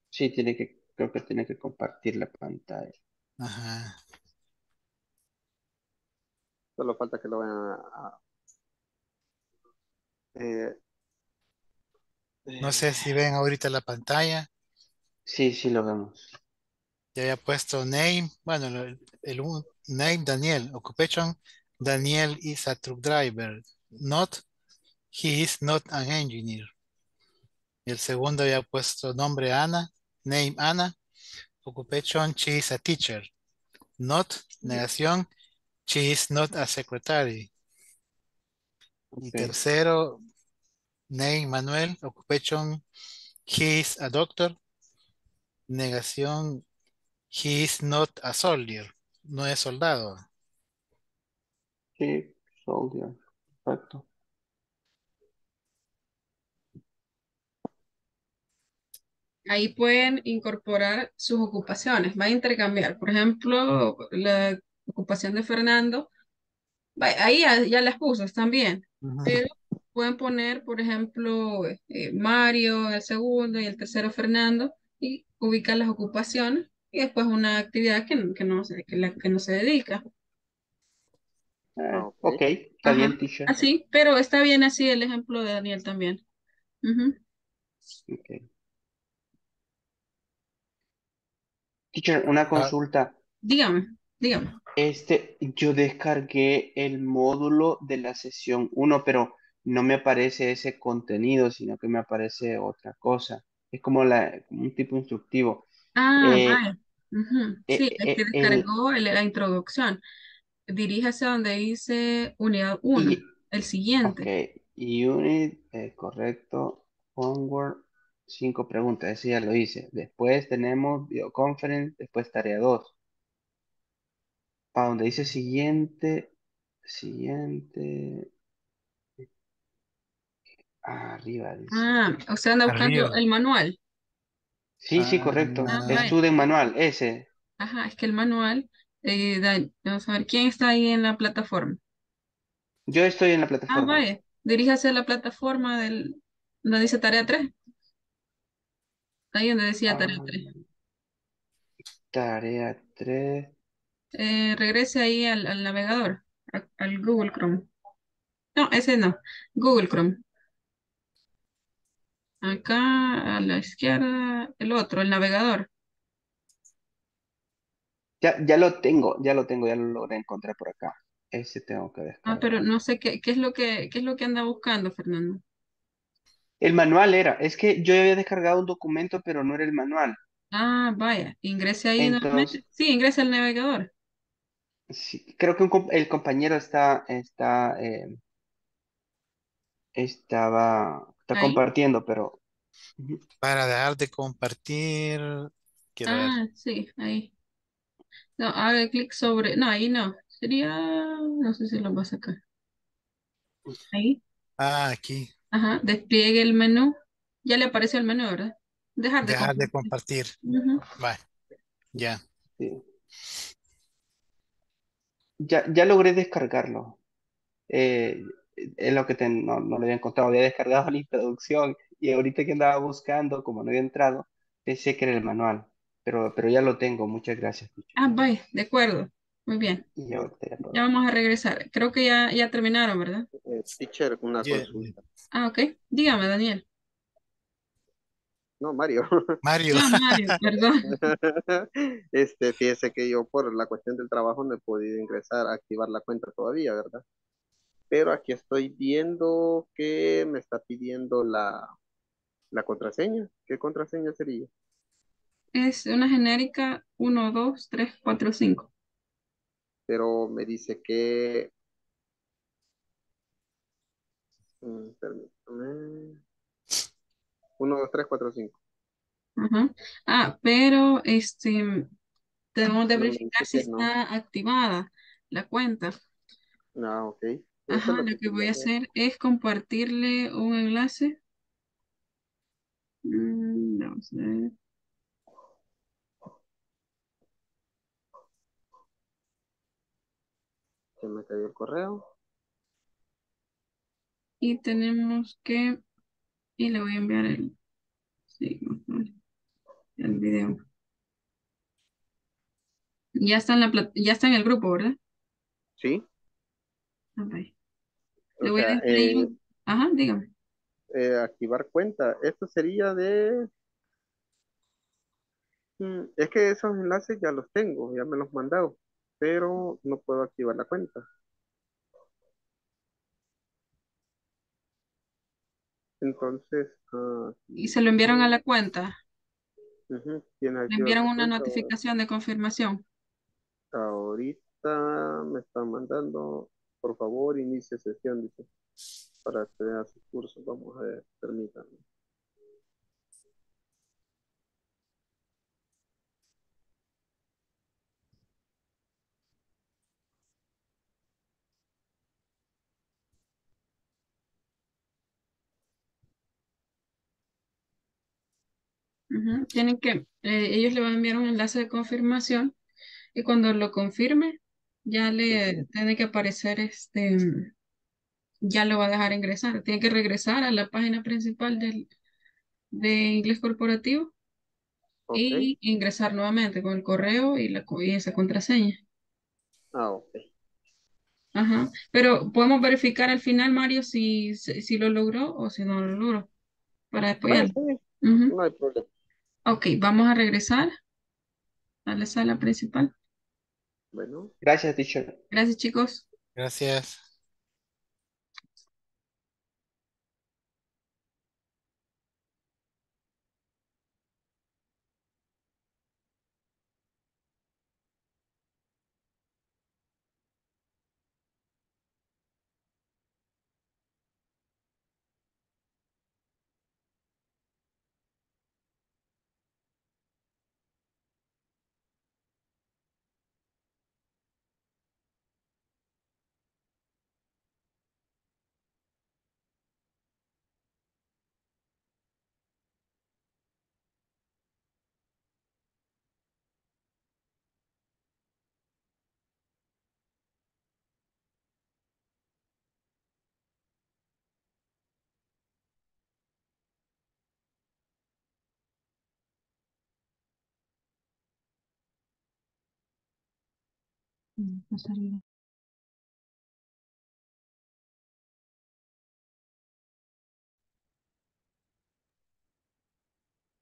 Sí, tiene que, creo que tiene que compartir la pantalla. Ajá. Solo falta que lo vayan a... a- eh, No sé si ven ahorita la pantalla. Sí, sí lo vemos. Ya había puesto name, bueno, lo- el, el un- name Daniel, occupation Daniel is a truck driver, not, he is not an engineer. Y el segundo había puesto nombre Ana, name Ana, occupation she is a teacher, not, negación, she is not a secretary. Y tercero, name Manuel, occupation he is a doctor, negación, he is not a soldier, no es soldado. Sí, soldier. ahí pueden incorporar sus ocupaciones, va a intercambiar. Por ejemplo, la ocupación de Fernando, ahí ya, ya las puso, están bien, pero pueden poner, por ejemplo, eh, Mario, el segundo y el tercero Fernando, y ubicar las ocupaciones y después una actividad que, que no, se- que, la, que no se dedica. Ah, ok, está Ajá, bien, teacher. Así, pero está bien así el ejemplo de Daniel también. Ok. Teacher, una consulta. Dígame, dígame. Este, yo descargué el módulo de la sesión 1, pero no me aparece ese contenido, sino que me aparece otra cosa. Es como, la, como un tipo instructivo. Ah, Eh. Eh, Sí, es que eh, el, descargó el- la introducción. Diríjase a donde dice unidad 1, y, el siguiente. ok, unit, eh, correcto, onward, cinco preguntas, ese ya lo hice. Después tenemos videoconference, después tarea 2. A donde dice siguiente, siguiente, arriba dice. Ah, o sea, anda buscando Arriba. el manual. Sí, sí, correcto. Ah. Student manual, ese. Ajá, es que el manual, eh, da- vamos a ver, ¿quién está ahí en la plataforma? Yo estoy en la Ah, plataforma. vaya, diríjase a la plataforma del, donde dice tarea 3. Ahí donde decía tarea Ah, 3. tarea 3. Eh, regrese ahí al, al navegador, a- al Google Chrome. No, ese no, Google Chrome. Acá a la izquierda, el otro, el navegador. Ya, ya lo tengo, ya lo tengo, ya lo logré encontrar por acá. Ese tengo que Ah, pero descargar. no sé qué, qué es lo que, qué es lo que anda buscando, Fernando. El manual era, es que yo había descargado un documento, pero no era el manual. Ah, vaya, ingrese ahí nuevamente. Entonces, Sí, ingrese al navegador. sí, creo que un el compañero está, está, eh, estaba, está Ahí. compartiendo, pero. Para dejar de compartir, quiero ver. Ah, sí, ahí. No, haga clic sobre. No, ahí no. Sería. No sé si lo va a sacar. Ahí. Ah, aquí. Ajá. Despliegue el menú. Ya le apareció el menú, ¿verdad? Dejar de Dejar de compartir. compartir. Vale. Ya. Sí. Ya, ya logré descargarlo. Eh, es lo que te- no, no lo había encontrado. Había descargado la introducción y ahorita que andaba buscando, como no había entrado, pensé que era el manual. Pero, pero ya lo tengo. Muchas gracias, teacher. Ah, vaya, de acuerdo. Muy bien. Y ya puedo. Ya vamos a regresar. Creo que ya, ya terminaron, ¿verdad? Eh, teacher, una Yeah. consulta. Ah, ok. Dígame, Daniel. No, Mario. Mario. Ah, Mario, perdón. Este, fíjese que yo por la cuestión del trabajo no he podido ingresar a activar la cuenta todavía, ¿verdad? Pero aquí estoy viendo que me está pidiendo la, la contraseña. ¿Qué contraseña sería? Es una genérica 1, 2, 3, 4, 5. Pero me dice que... mm, permítame. 1, 2, 3, 4, 5. Ajá. Ah, pero este debemos de verificar si está activada la cuenta. Ah, ok. Ajá, lo lo que voy a hacer es compartirle un enlace. Mm, vamos a ver. Se me cayó el correo. Y tenemos que, y le voy a enviar el, sí, el video. Ya está en la ya está en el grupo, ¿verdad? Sí. Ok. Le voy a sea, ahí eh, Ajá, dígame. eh, activar cuenta. Esto sería de... Mm, Es que esos enlaces ya los tengo, ya me los mandado, pero no puedo activar la cuenta. Entonces, ah, Y se lo enviaron a la cuenta. ujú, ¿tienes Le activada enviaron una cuenta? notificación de confirmación. Ahorita me están mandando, por favor, inicie sesión, dice, para acceder a su curso. Vamos a ver, permítanme. Tienen que, eh, ellos le van a enviar un enlace de confirmación y cuando lo confirme, ya le tiene que aparecer este, ya lo va a dejar ingresar. Tiene que regresar a la página principal del, de inglés corporativo y ingresar nuevamente con el correo y, la, y esa contraseña. Ah, ok. Ajá. Pero podemos verificar al final, Mario, si, si si lo logró o si no lo logró, para después bien. Ujú. No hay problema. Ok, vamos a regresar a la sala principal. Bueno. Gracias, teacher. Gracias, chicos. Gracias.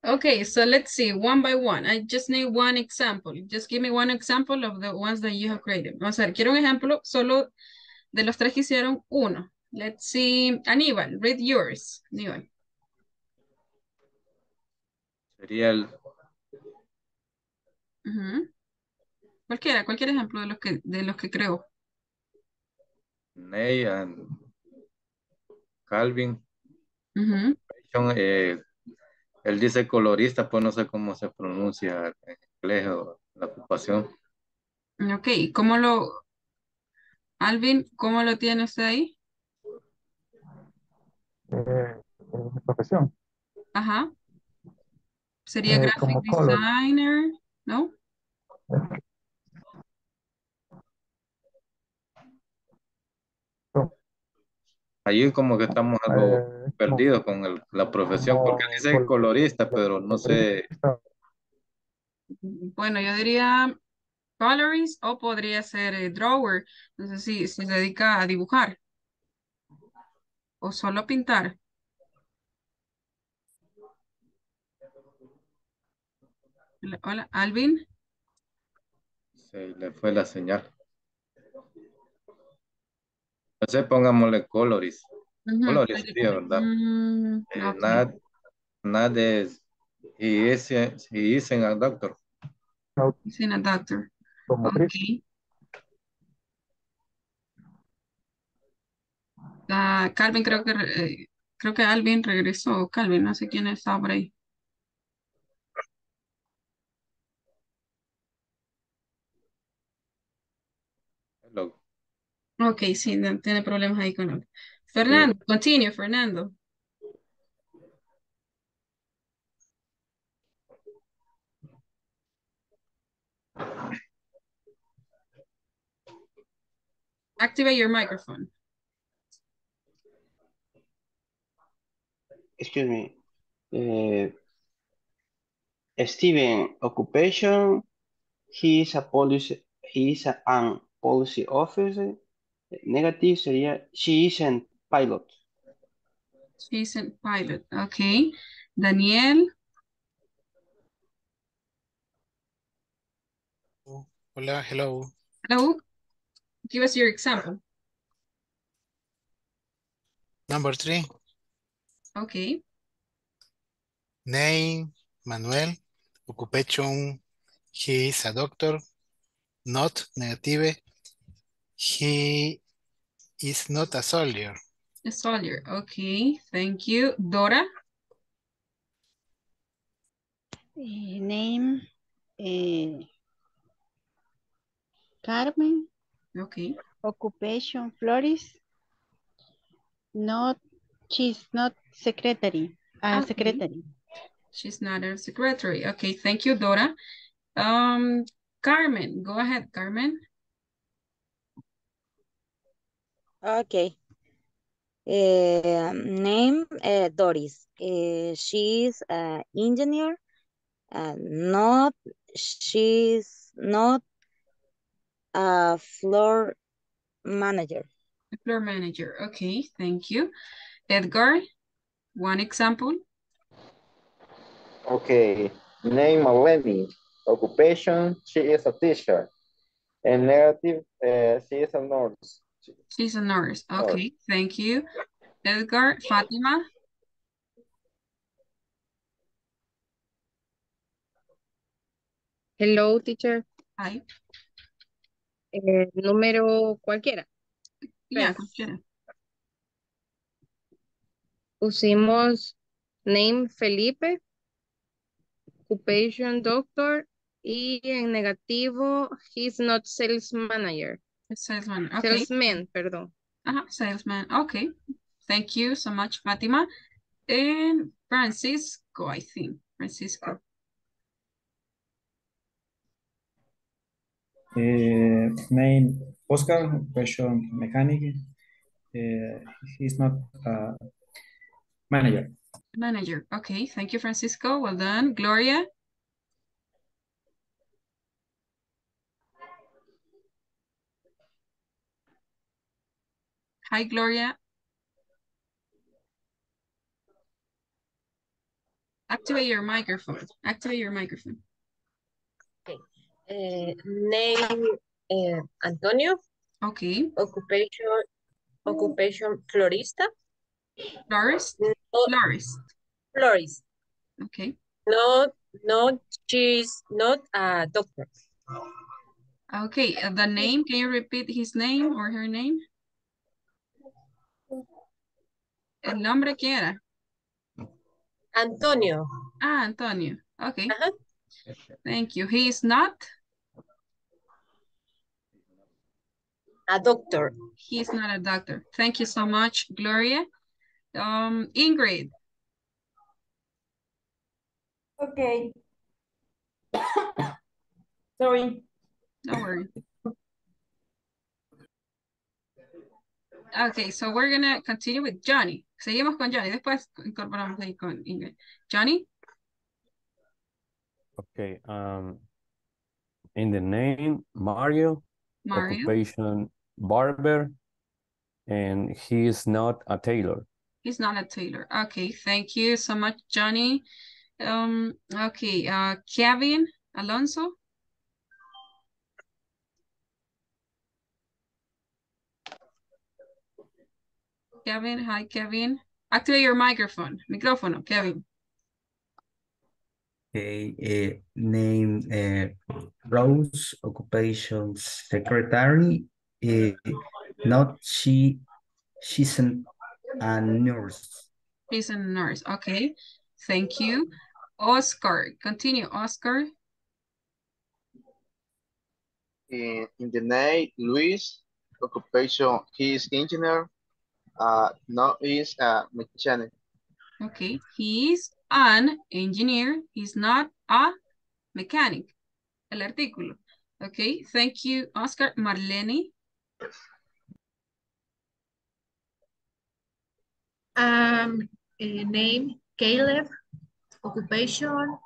Okay, so let's see one by one. I just need one example. Just give me one example of the ones that you have created. Vamos a ver, quiero un ejemplo solo de los tres que hicieron uno. Let's see, Aníbal, read yours. Aníbal. Sería el Ujú. Cualquiera, cualquier ejemplo de los que, de los que creo. Ney and Calvin. Eh, él dice colorista, pues no sé cómo se pronuncia en inglés o la ocupación. Ok, ¿cómo lo, Alvin, cómo lo tiene usted ahí? Eh, profesión. Ajá. Sería Eh, graphic color. designer, ¿no? Ahí como que estamos algo Eh, perdidos con el- la profesión, porque él dice col- colorista, pero no sé, Bueno, yo diría colorist o podría ser eh, drawer. No sé si si se dedica a dibujar o solo a pintar. Hola, hola, Alvin. se le fue la señal. No sé, pongámosle colores. Uh -huh. Colores, tío, pues, ¿verdad? Mm, eh, okay. Es. Y ese, y dicen al doctor. Dicen al doctor. Okay. Uh, Calvin creo que eh, creo que Alvin regresó. Calvin, no sé quién está por ahí. Ok, sí, no tiene problemas ahí con él. Fernando, continue, Fernando. Activate your microphone. Excuse me. Eh, Steven, occupation, he is a policy, he is a, an policy officer. Negative sería, she isn't pilot. She's a pilot. Okay. Daniel. Hola, hello. Hello. Give us your example. Number three, Okay. name, Manuel. Occupation, he is a doctor. Not, negative. He is not a soldier. A soldier. Okay. Thank you. Dora. Eh, name, eh, Carmen. Okay. Occupation, florist. Not, she's not secretary. Ah, Okay. secretary. She's not a secretary. Okay, thank you, Dora. Um, Carmen, go ahead, Carmen. Okay. Uh, name uh, Doris. Uh, she's an engineer. Uh, not she's not a floor manager. Floor manager. Okay, thank you. Edgar, one example. Okay, name Maleni. Occupation, she is a teacher. And negative, uh, she is a nurse. She's a nurse. Okay, thank you. Edgar, Fatima. Hello, teacher. Hi. Eh, número cualquiera. Yeah, Tres. cualquiera. Pusimos name Felipe, occupation doctor y en negativo he's not sales manager. Salesman. Okay. Salesman, perdón. Uh-huh, salesman. Okay. Thank you so much, Fatima. And Francisco, I think. Francisco. Eh, name Oscar, occupation mechanic. Eh, he's not a manager. Manager. Okay. Thank you, Francisco. Well done. Gloria. Hi, Gloria. Activate your microphone. Activate your microphone. Eh, name eh, Antonio, Okay. occupation, occupation florista. Florist. No, Florist. florist. Okay. Not, not, she's not a doctor. Okay. uh, the name, can you repeat his name or her name? El nombre, ¿quién era? Antonio. Ah, Antonio. Okay. Ajá. Thank you. He is not, A doctor. he is not a doctor. Thank you so much, Gloria. Um, Ingrid. Okay. Sorry. No worry. Okay, so we're gonna continue with Johnny. Seguimos con Johnny. Después incorporamos ahí con Ingrid. Johnny? Okay. Um, in the name, Mario, Mario? occupation, barber, and he is not a tailor. He's not a tailor. Okay, thank you so much, Johnny. Um, okay, uh, Kevin Alonso? Kevin, hi, Kevin. Activate your microphone. Microphone, Kevin. Okay, uh, name uh, Rose, occupation secretary. Uh, not she, she's an, a nurse. He's a nurse. Okay, thank you. Oscar, continue, Oscar. In, in the name, Luis, occupation, he is engineer, uh, no is a mechanic. Okay, he's an engineer. He's not a mechanic. El artículo. Okay, thank you, Oscar. Marlene. Um, name Caleb, occupation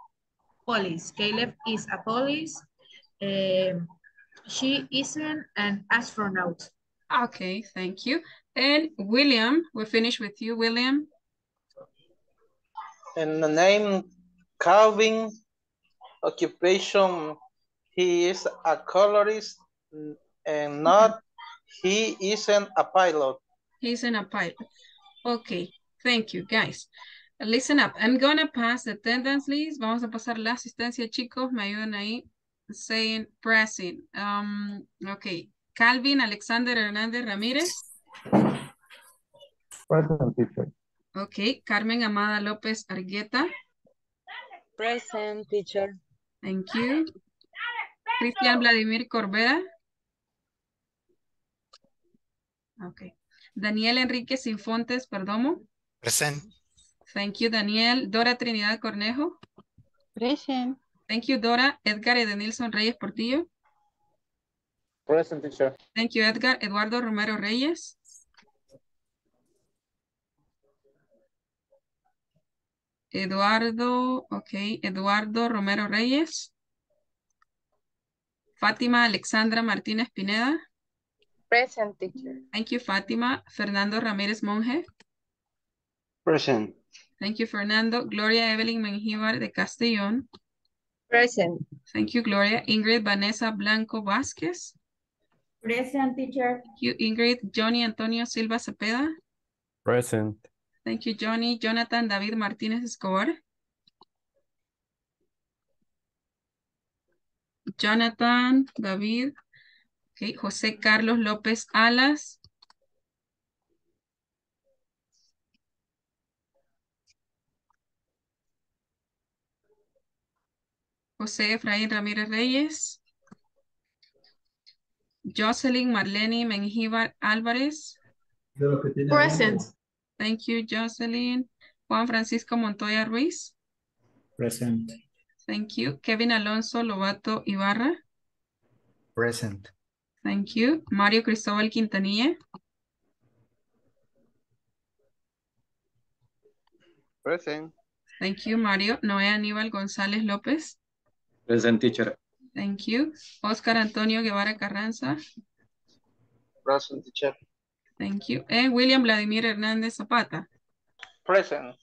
police. Caleb is a police. Um, she isn't an astronaut. Okay, thank you. And William, we finish with you, William. And the name Calvin, occupation, he is a colorist and not, he isn't a pilot. He isn't a pilot. Okay, thank you, guys. Listen up. I'm gonna pass the attendance list. Vamos a pasar la asistencia, chicos. Me ayudan ahí. Saying present. Um, okay. Calvin Alexander Hernández Ramírez. Present teacher. Okay. Carmen Amada López Argueta. Present teacher. Thank you. Cristian Vladimir Corbera. Okay. Daniel Enrique Sinfontes Perdomo. Present. Thank you, Daniel. Dora Trinidad Cornejo. Present. Thank you, Dora. Edgar Edenilson Reyes Portillo. Present teacher. Thank you, Edgar. Eduardo Romero Reyes. Eduardo, ok. Eduardo Romero Reyes. Fátima Alexandra Martínez Pineda. Present teacher. Thank you, Fátima. Fernando Ramírez Monge. Present. Thank you, Fernando. Gloria Evelyn Mengíbar de Castellón. Present. Thank you, Gloria. Ingrid Vanessa Blanco Vázquez. Present teacher. Thank you, Ingrid. Johnny Antonio Silva Cepeda. Present. Thank you, Johnny. Jonathan David Martínez Escobar. Jonathan David. Okay. José Carlos López Alas. José Efraín Ramírez Reyes. Jocelyn Marlene Mengíbar Álvarez. Present. Thank you, Jocelyn. Juan Francisco Montoya Ruiz. Present. Thank you. Kevin Alonso Lobato Ibarra. Present. Thank you. Mario Cristóbal Quintanilla. Present. Thank you, Mario. Noé Aníbal González López. Present teacher. Thank you. Oscar Antonio Guevara Carranza. Present teacher. Thank you. And William Vladimir Hernández Zapata. Present.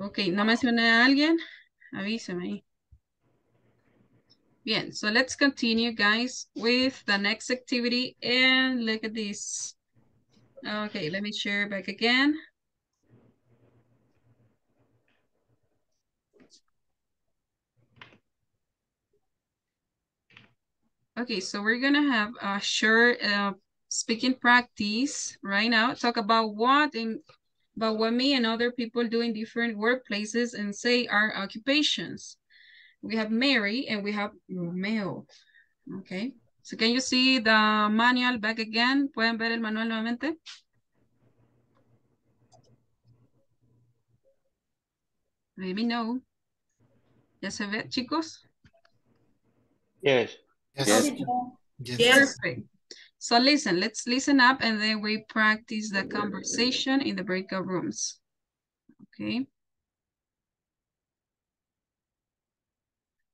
Ok, no mencioné a alguien. Avíseme ahí. Bien, so let's continue, guys, with the next activity. And look at this. Okay, let me share back again. Okay, so we're gonna have a short uh, speaking practice right now. Talk about what and about what me and other people do in different workplaces and say our occupations. We have Mary and we have Romeo. Okay, so can you see the manual back again? ¿Pueden ver el manual nuevamente? Let me know. ¿Ya se ve, chicos? Yes. Yes. Yes. Perfect. So listen, let's listen up and then we practice the conversation in the breakout rooms. Okay.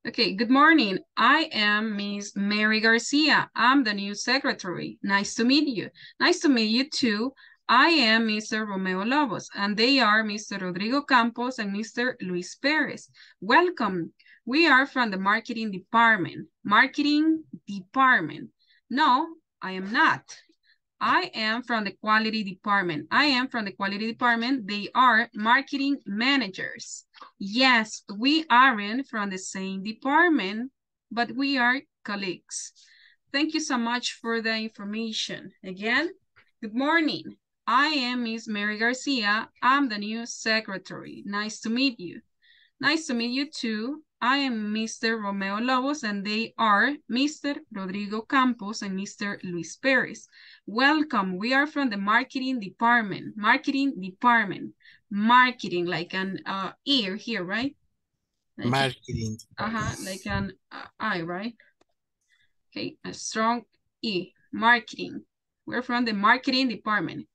Okay, good morning. I am Miss Mary Garcia. I'm the new secretary. Nice to meet you. Nice to meet you too. I am Mr. Romeo Lobos and they are Mr. Rodrigo Campos and Mr. Luis Perez. Welcome. We are from the marketing department. Marketing department. No, I am not. I am from the quality department. I am from the quality department. They are marketing managers. Yes, we aren't from the same department, but we are colleagues. Thank you so much for the information. Again, good morning. I am Miss Mary Garcia. I'm the new secretary. Nice to meet you. Nice to meet you too. I am Mr. Romeo Lobos and they are Mr. Rodrigo Campos and Mr. Luis Perez. Welcome. We are from the marketing department. Marketing department. Marketing, like an uh, ear here, right? Like Marketing. uh-huh, like an uh, I, right? Okay, a strong E, marketing. We're from the marketing department.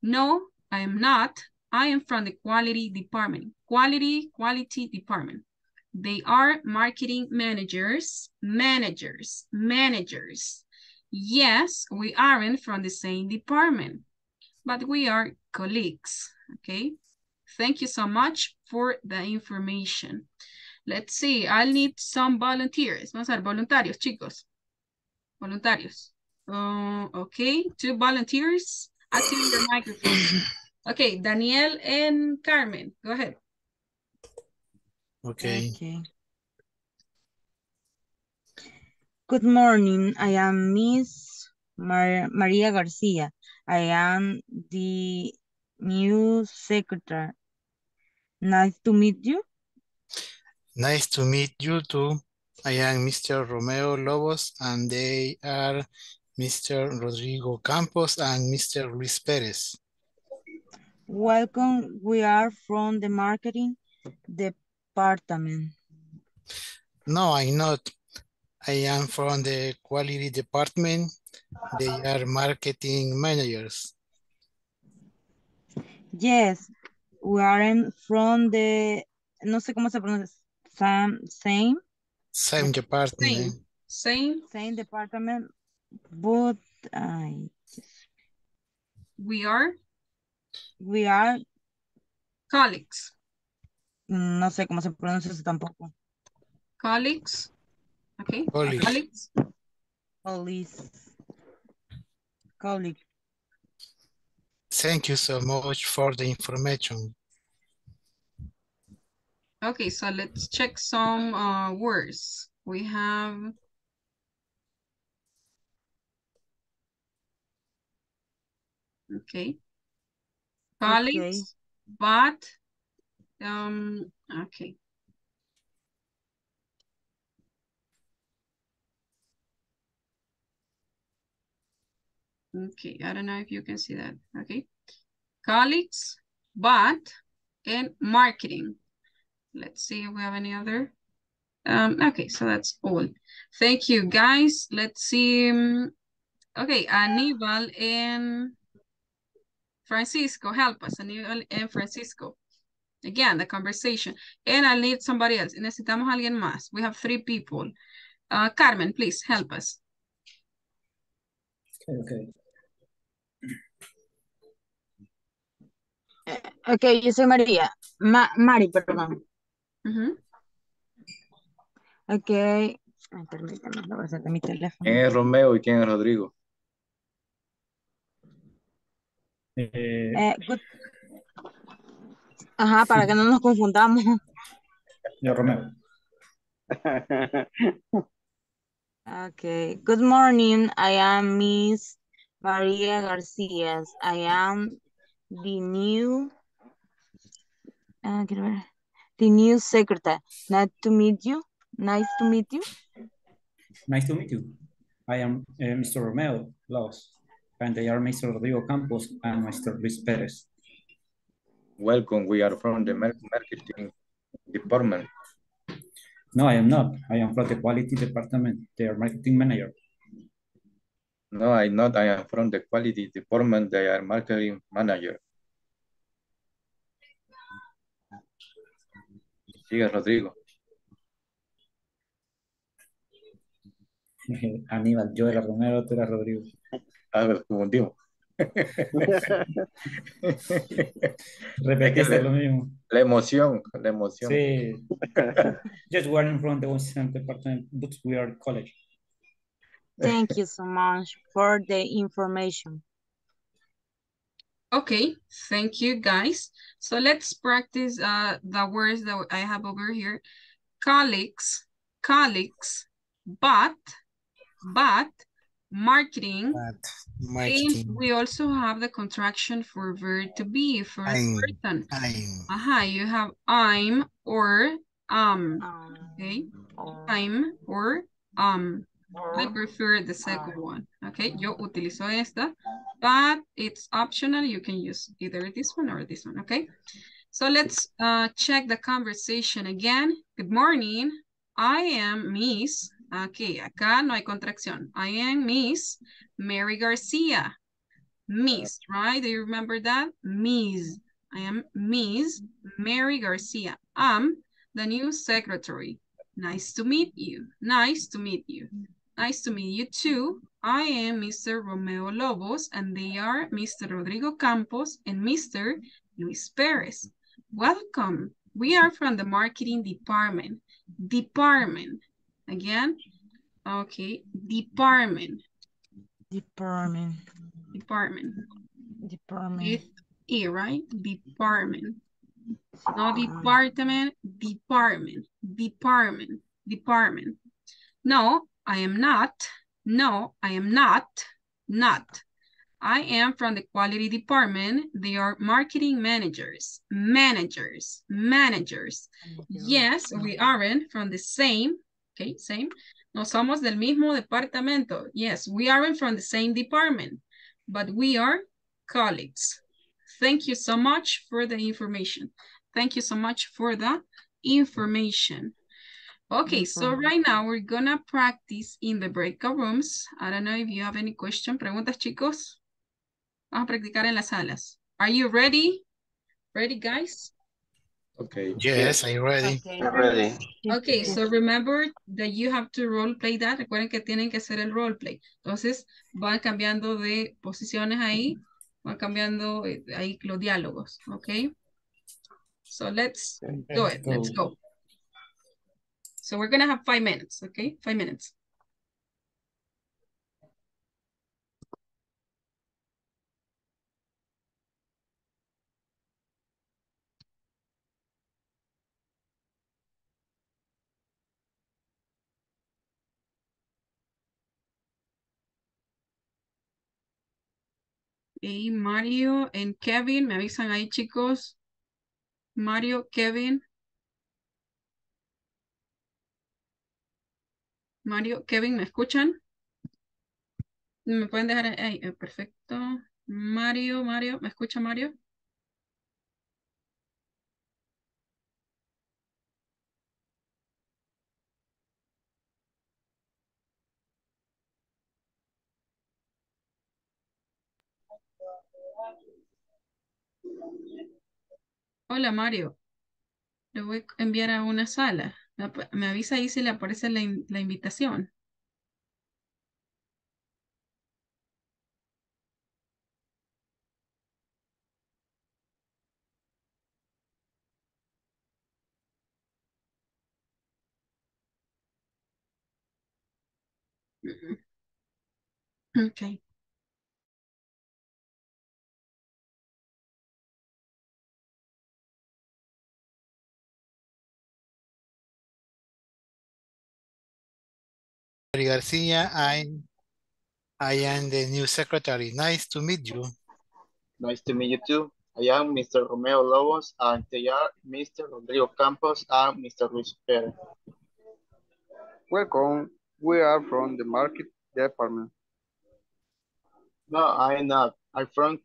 No, I am not. I am from the quality department. Quality, quality department. They are marketing managers, managers, managers. Yes, we aren't from the same department, but we are colleagues, okay? Thank you so much for the information. Let's see, I'll need some volunteers. Vamos a ver, voluntarios, chicos. Voluntarios. Uh, okay, two volunteers. Activate your microphone. Okay, Daniel and Carmen, go ahead. Okay. Okay. Good morning. I am Miss Mar Maria Garcia. I am the new secretary. Nice to meet you. Nice to meet you too. I am Mr. Romeo Lobos and they are Mr. Rodrigo Campos and Mr. Luis Perez. Welcome. We are from the marketing department. No, I'm not. I am from the quality department. They are marketing managers. Yes, we are in from the, no sé cómo se pronuncia, same, same, Same department. Same. same department, but I, We are we are, colleagues. No sé cómo se pronuncia eso tampoco. Colleagues. Okay. Colleagues. Colleagues. Police. Colleague. Thank you so much for the information. Okay, so let's check some uh, words. We have okay. Colleagues, but um okay. Okay, I don't know if you can see that. Okay. Colleagues, but and marketing. Let's see if we have any other. Um, okay, so that's all. Thank you, guys. Let's see. um, okay, Aníbal and Francisco, help us. Aníbal and Francisco. Again, the conversation. And I need somebody else. Necesitamos alguien más. We have three people. Uh, Carmen, please help us. Okay, okay. Ok, yo soy María. Ma- Mari, perdón. Ujú. Ok. Ay, permítame, lo voy a sacar mi teléfono. ¿Quién es Romeo y quién es Rodrigo? Eh, Eh, good- Ajá, para que no nos confundamos. yo, Romeo. Okay. Good morning. I am Miss Maria Garcia. I am the new, ah, the new secretary. Nice to meet you. Nice to meet you. Nice to meet you. I am uh, Mr. Romeo Laos, and they are Mr. Rodrigo Campos and Mr. Luis Perez. Welcome, we are from the mar- marketing department. No, I am not. I am from the quality department. They are marketing manager. No, I'm not. I am from the quality department. They are marketing manager. Sigue, Rodrigo. Aníbal, yo era Romero, tú eras Rodrigo. A ver, confundimos. Repetiste lo mismo. La emoción, la emoción. Sí. Just one from the Western department, but we are college. Thank you so much for the information. Okay, thank you guys. So let's practice uh, the words that I have over here. Colleagues, colleagues, but, but, marketing, Marketing. and we also have the contraction for verb to be, for I'm, person. I'm. Aha, you have I'm or um, okay? I'm or um. I prefer the second one, okay? Yo utilizo esta, but it's optional. You can use either this one or this one, okay? So let's uh, check the conversation again. Good morning. I am Miss, aquí, acá no hay contracción. I am Miss Mary Garcia. Miss, right? Do you remember that? Miss. I am Miss Mary Garcia. I'm the new secretary. Nice to meet you. Nice to meet you. Nice to meet you too. I am Mr. Romeo Lobos and they are Mr. Rodrigo Campos and Mr. Luis Perez. Welcome. We are from the marketing department. Department. Again. Okay. Department. Department. Department. Department. With E, right? Department. No department, department, department, department. No, I am not. No, I am not. Not. I am from the quality department. They are marketing managers. Managers. Managers. Yes, we aren't from the same. Okay, same. No somos del mismo departamento. Yes, we aren't from the same department, but we are colleagues. Thank you so much for the information. Thank you so much for the information. Okay, so right now we're gonna practice in the breakout rooms. I don't know if you have any question, preguntas, chicos. Vamos a practicar en las salas. Are you ready? Ready, guys? Okay. Yes, I'm ready. I'm ready. Okay, so remember that you have to role play that. Recuerden que tienen que hacer el role play. Entonces, van cambiando de posiciones ahí, van cambiando eh, ahí los diálogos, okay? So let's do it. Let's go. So we're gonna have five minutes, okay? Five minutes. Mario and Kevin, me avisan ahí, chicos. Mario, Kevin. Mario, Kevin, ¿me escuchan? ¿Me pueden dejar ahí? Eh, perfecto. Mario, Mario, ¿me escucha Mario? Hola Mario, le voy a enviar a una sala. Me, avisa ahí si le aparece la, in- la invitación. Mm, mm. Ok. Mary Garcia, I'm, I am the new secretary. Nice to meet you. Nice to meet you too. I am Mr. Romeo Lobos and they are Mr. Rodrigo Campos and Mr. Luis Perez. Welcome. We are from the market department. No, I'm not. I'm from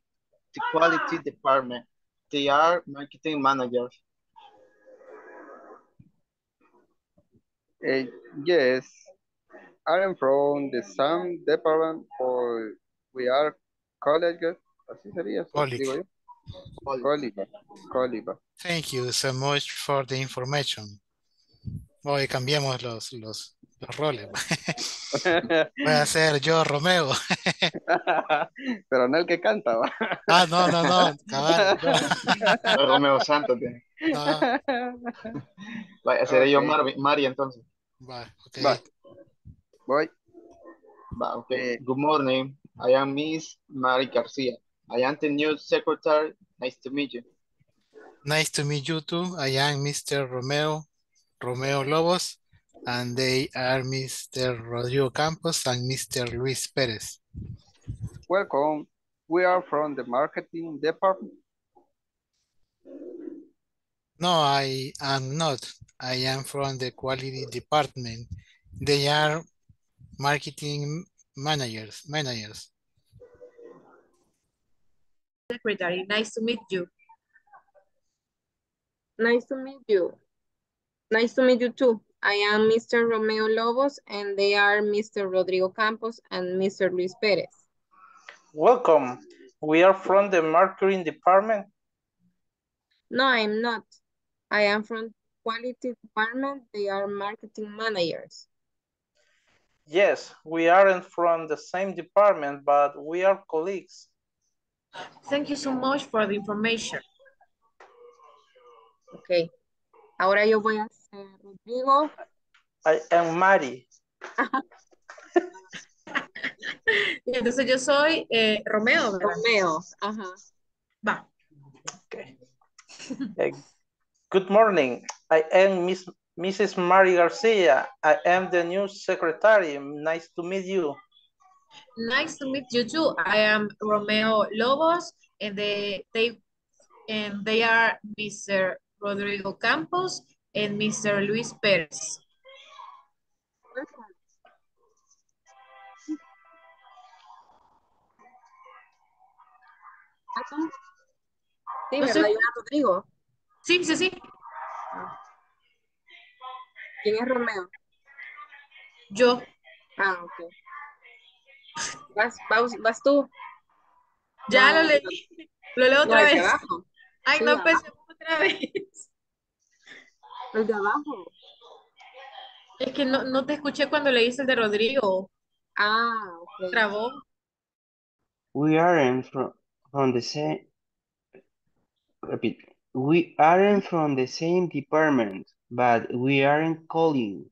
the quality department. They are marketing managers. Eh, yes, I am from the same department for we are colleagues. Así sería, Colleague. yo. Colleague. Colleague. Thank you so much for the information. Hoy cambiamos los, los, los roles. Voy a ser yo Romeo. Pero no el que canta, ¿va? Ah, no, no, no. cabal, yo. No, Romeo Santos tiene. No, Vaya, seré yo Ok. Marvi- Mari entonces. va, ok. Va. Voy. Va, okay. Eh, good morning. I am Miss Mari Garcia. I am the new secretary. Nice to meet you. Nice to meet you too. I am Mr. Romeo, Romeo Lobos, and they are Mr. Rodrigo Campos and Mr. Luis Perez. Welcome. We are from the marketing department. No, I am not. I am from the quality department. They are marketing managers, managers. Secretary, nice to meet you. Nice to meet you. Nice to meet you too. I am Mr. Romeo Lobos and they are Mr. Rodrigo Campos and Mr. Luis Perez. Welcome. We are from the marketing department. No, I'm not. I am from quality department. They are marketing managers. Yes, we aren't from the same department, but we are colleagues. Thank you so much for the information. Ok. Ahora yo voy a ser Rodrigo. I am Mari. Y entonces yo soy eh, Romeo, ¿verdad? Romeo. Ajá. Va. Eh, Good morning. I am Miss, Mrs. Mary Garcia. I am the new secretary. Nice to meet you. Nice to meet you too. I am Romeo Lobos and they they and they are Mr. Rodrigo Campos and Mr. Luis Perez. Sí, No ¿verdad? sé. Rodrigo. Sí, sí, sí. ¿Quién es Romeo? Yo. Ah, ok. Vas, vas, vas tú. Ya No, lo leí. Lo leo no, otra de vez. abajo. Ay, Sí, no empecemos otra vez. El de abajo. Es que no, no te escuché cuando leíste el de Rodrigo. Ah, ok. Trabó. We aren't from, from the same, repeat. We aren't from the same department, but we aren't calling.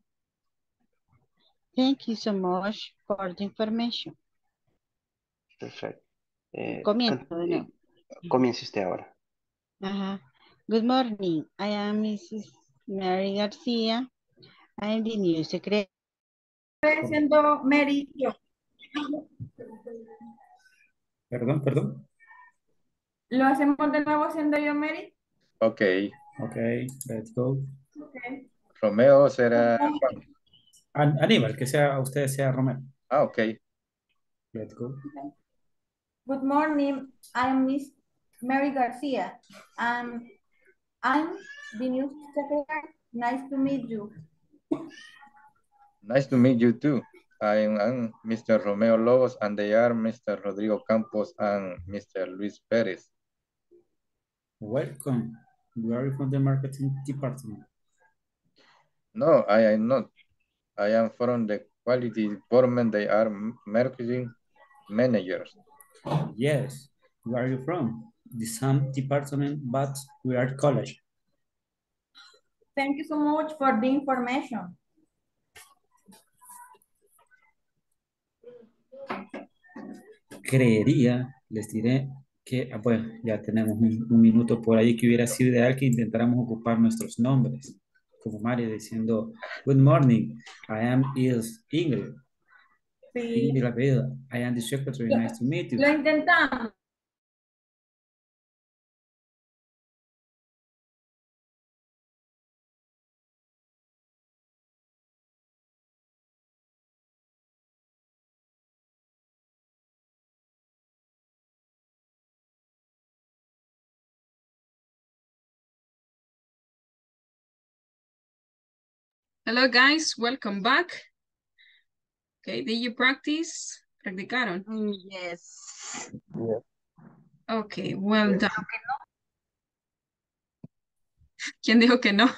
Thank you so much for the information. Perfecto. Eh, Comienzo de nuevo. eh, comience usted ahora. Ajá. Good morning. I am Mrs. Mary Garcia. I am the new secretary. Estoy haciendo Mary. Perdón, perdón. ¿Lo hacemos de nuevo siendo yo Mary? Ok. Ok, let's go. Okay. Romeo será Juan. An- Aníbal, que sea usted sea Romero. Ah, ok. Let's go. Good morning. I'm Miss Mary Garcia. Um, I'm the new secretary. Nice to meet you. Nice to meet you too. I am Mr. Romeo Lobos and they are Mr. Rodrigo Campos and Mr. Luis Perez. Welcome. We are from the marketing department. No, I am not. I am from the quality department. They are marketing managers. Yes. Where are you from? The same department, but we are college. Thank you so much for the information. Creería, les diré que, ah, bueno, ya tenemos un, un minuto por ahí que hubiera sido ideal que intentáramos ocupar nuestros nombres, como Mario diciendo, Good morning, I am is Ingrid. Sí. Ingrid I am the secretary, nice to meet you. Lo intentamos. Hello guys, welcome back. Okay, did you practice? ¿Practicaron? Yes. Okay, well done. ¿Quién dijo que no?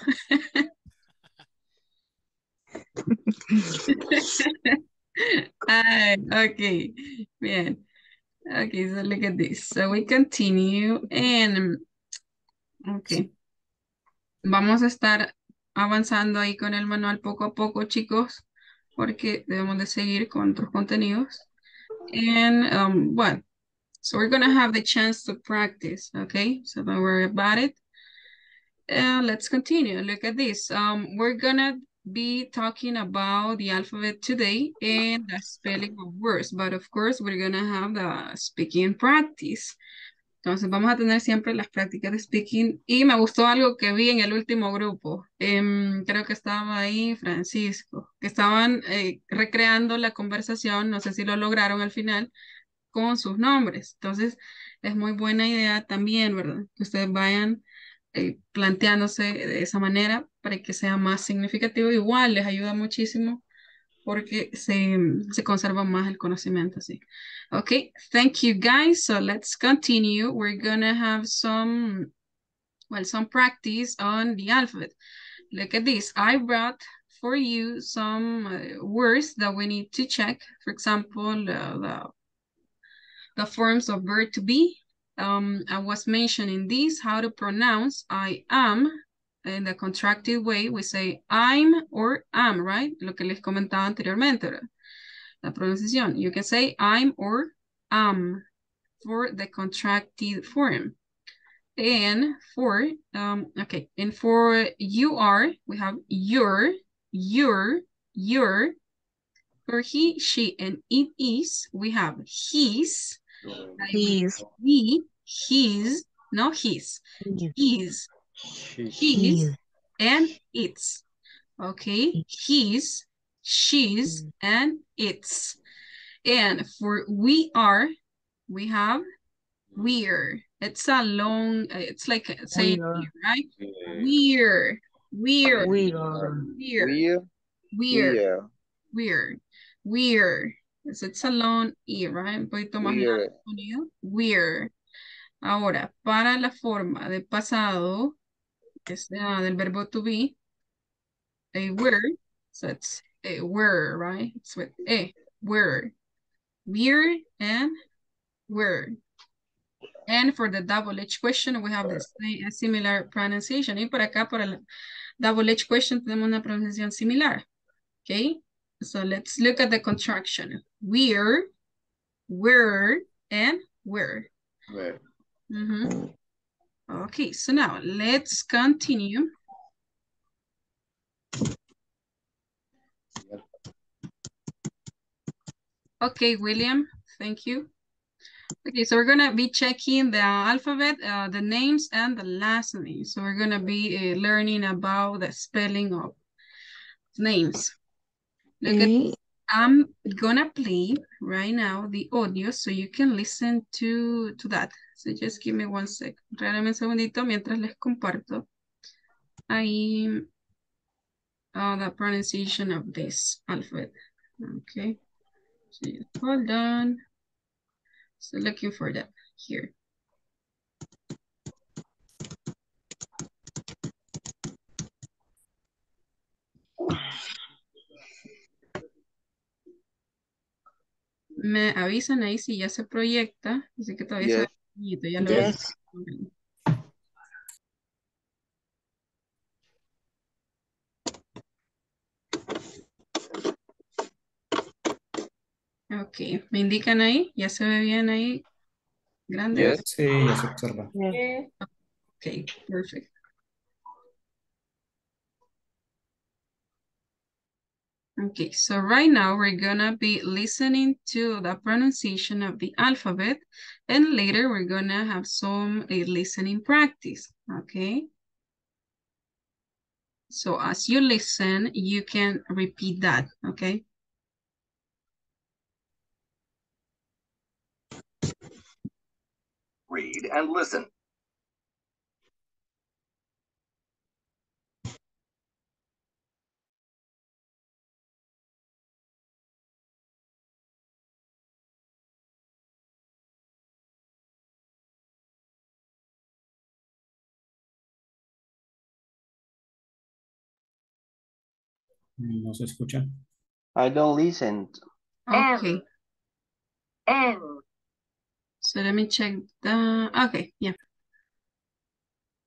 Ay, okay, bien. Okay, so look at this. So we continue and, okay. Vamos a estar avanzando ahí con el manual poco a poco, chicos, porque debemos de seguir con otros contenidos. And, um, well, so we're gonna have the chance to practice, okay? So don't worry about it. Uh, let's continue. Look at this. Um, we're gonna be talking about the alphabet today and the spelling of words, but of course we're gonna have the speaking practice. Entonces vamos a tener siempre las prácticas de speaking y me gustó algo que vi en el último grupo. Em, creo que estaba ahí Francisco, que estaban eh, recreando la conversación, no sé si lo lograron al final, con sus nombres. Entonces es muy buena idea también, ¿verdad? Que ustedes vayan eh, planteándose de esa manera para que sea más significativo. Igual les ayuda muchísimo porque se, se conserva más el conocimiento así. Okay, thank you guys. So let's continue. We're gonna have some, well, some practice on the alphabet. Look at this. I brought for you some uh, words that we need to check. For example, uh, the, the forms of verb to be. Um, I was mentioning this, how to pronounce I am. In the contracted way, we say I'm or am, right? Lo que les comentaba anteriormente, ¿verdad? La pronunciación. You can say I'm or am for the contracted form. And for, um, okay, and for you are, we have your, your, your. For he, she, and it is, we have his, His. he, his, no his, his, He's is. and its. Okay, He's, she's, and its. And for we are, we have we're. It's a long, it's like saying, right? We're, we're, we're, we're, we're, we're, it's a long E, right? We're. Ahora, para la forma de pasado, que sea del verbo to be, a were, so it's a were, right? It's with a, were. We're and were. And for the double H question, we have the same, a similar pronunciation. Y por acá, para la double H question, tenemos una pronunciación similar. Okay? So let's look at the contraction. We're, were, and were. Where? Mhm. Okay, so now let's continue. Okay, William, thank you. Okay, so we're gonna be checking the alphabet, uh, the names and the last name. So we're gonna be uh, learning about the spelling of names. Look at I'm gonna play right now the audio so you can listen to, to that. So just give me one sec. Regálame un segundito mientras les comparto ahí uh, the pronunciation of this alphabet. Okay. So hold on. So looking for that here. Me avisan ahí si ya se proyecta. Así que todavía se ya lo yes. Ok, ¿me indican ahí? ¿Ya se ve bien ahí? Grande. Yes. Sí, ya se observa. Okay, perfect. Okay, so right now we're gonna be listening to the pronunciation of the alphabet and later we're gonna have some listening practice, okay? So as you listen, you can repeat that, okay? Read and listen. Mm, no se escucha. I don't listen. Okay, N, so let me check the, okay, yeah.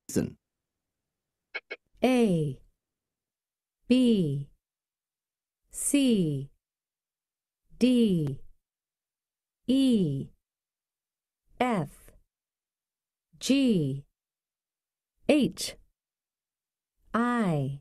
Listen. A. B. C. D. E. F. G. H. I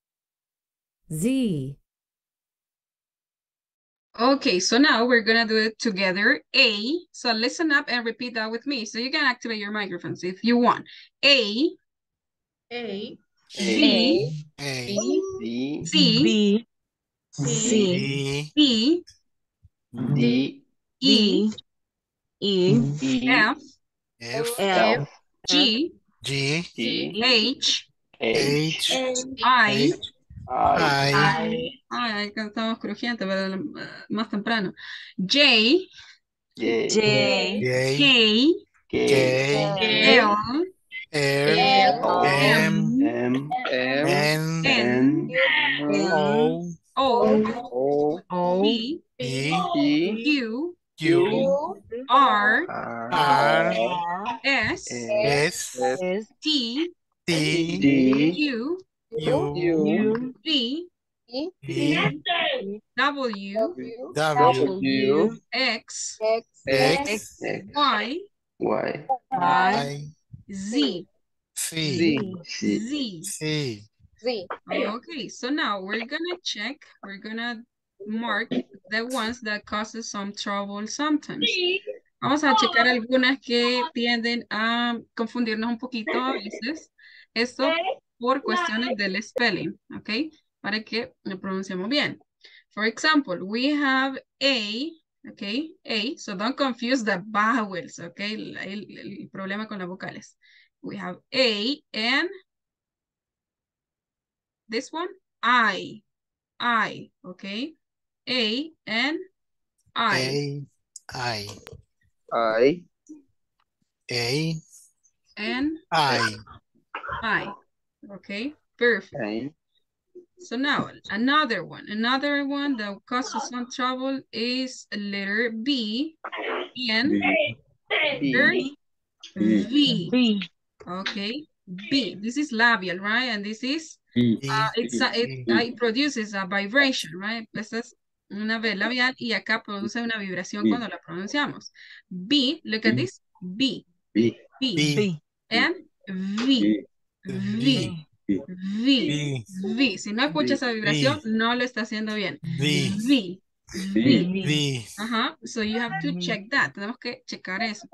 Z. Okay, so now we're gonna do it together. A, so listen up and repeat that with me. So you can activate your microphones if you want. A, A, B, A, B, C, B, B, C, B, D, E, E, E, F, F, F, G, G, G, H, H, I, Ay. Ay. Ay, cantamos crujiente, pero eh, más temprano. Jay. Jay. Jay. Jay. Jay. M. Q. R. R. S. S. T. T. Q. U, U, V, V, W, W, W, X, X, Y, Y. Y. Z. Z. Sí. Z. Okay, so now we're gonna check, we're gonna mark the ones that causes some trouble sometimes. Vamos a checar algunas que tienden a confundirnos un poquito a veces. Esto por cuestiones del spelling, ¿ok? Para que lo pronunciemos bien. For example, we have A, okay, A, so don't confuse the vowels, okay, el, el- el problema con las vocales. We have A and this one, I, I, okay, A and I, A, I. I. A, and I. I, okay, perfect. So now another one, another one that causes some trouble is letter B and letter V. B. Okay, B. This is labial, right? And this is uh, it's a- it, uh, it produces a vibration, right? Esta es una B labial y acá produce una vibración cuando la pronunciamos. B, look at this. B, B. B, B. and V. V. V, V. V. Si no escucha esa vibración, no lo está haciendo bien. V. V. V. V. Ajá. So you have to check that. Tenemos que checar eso.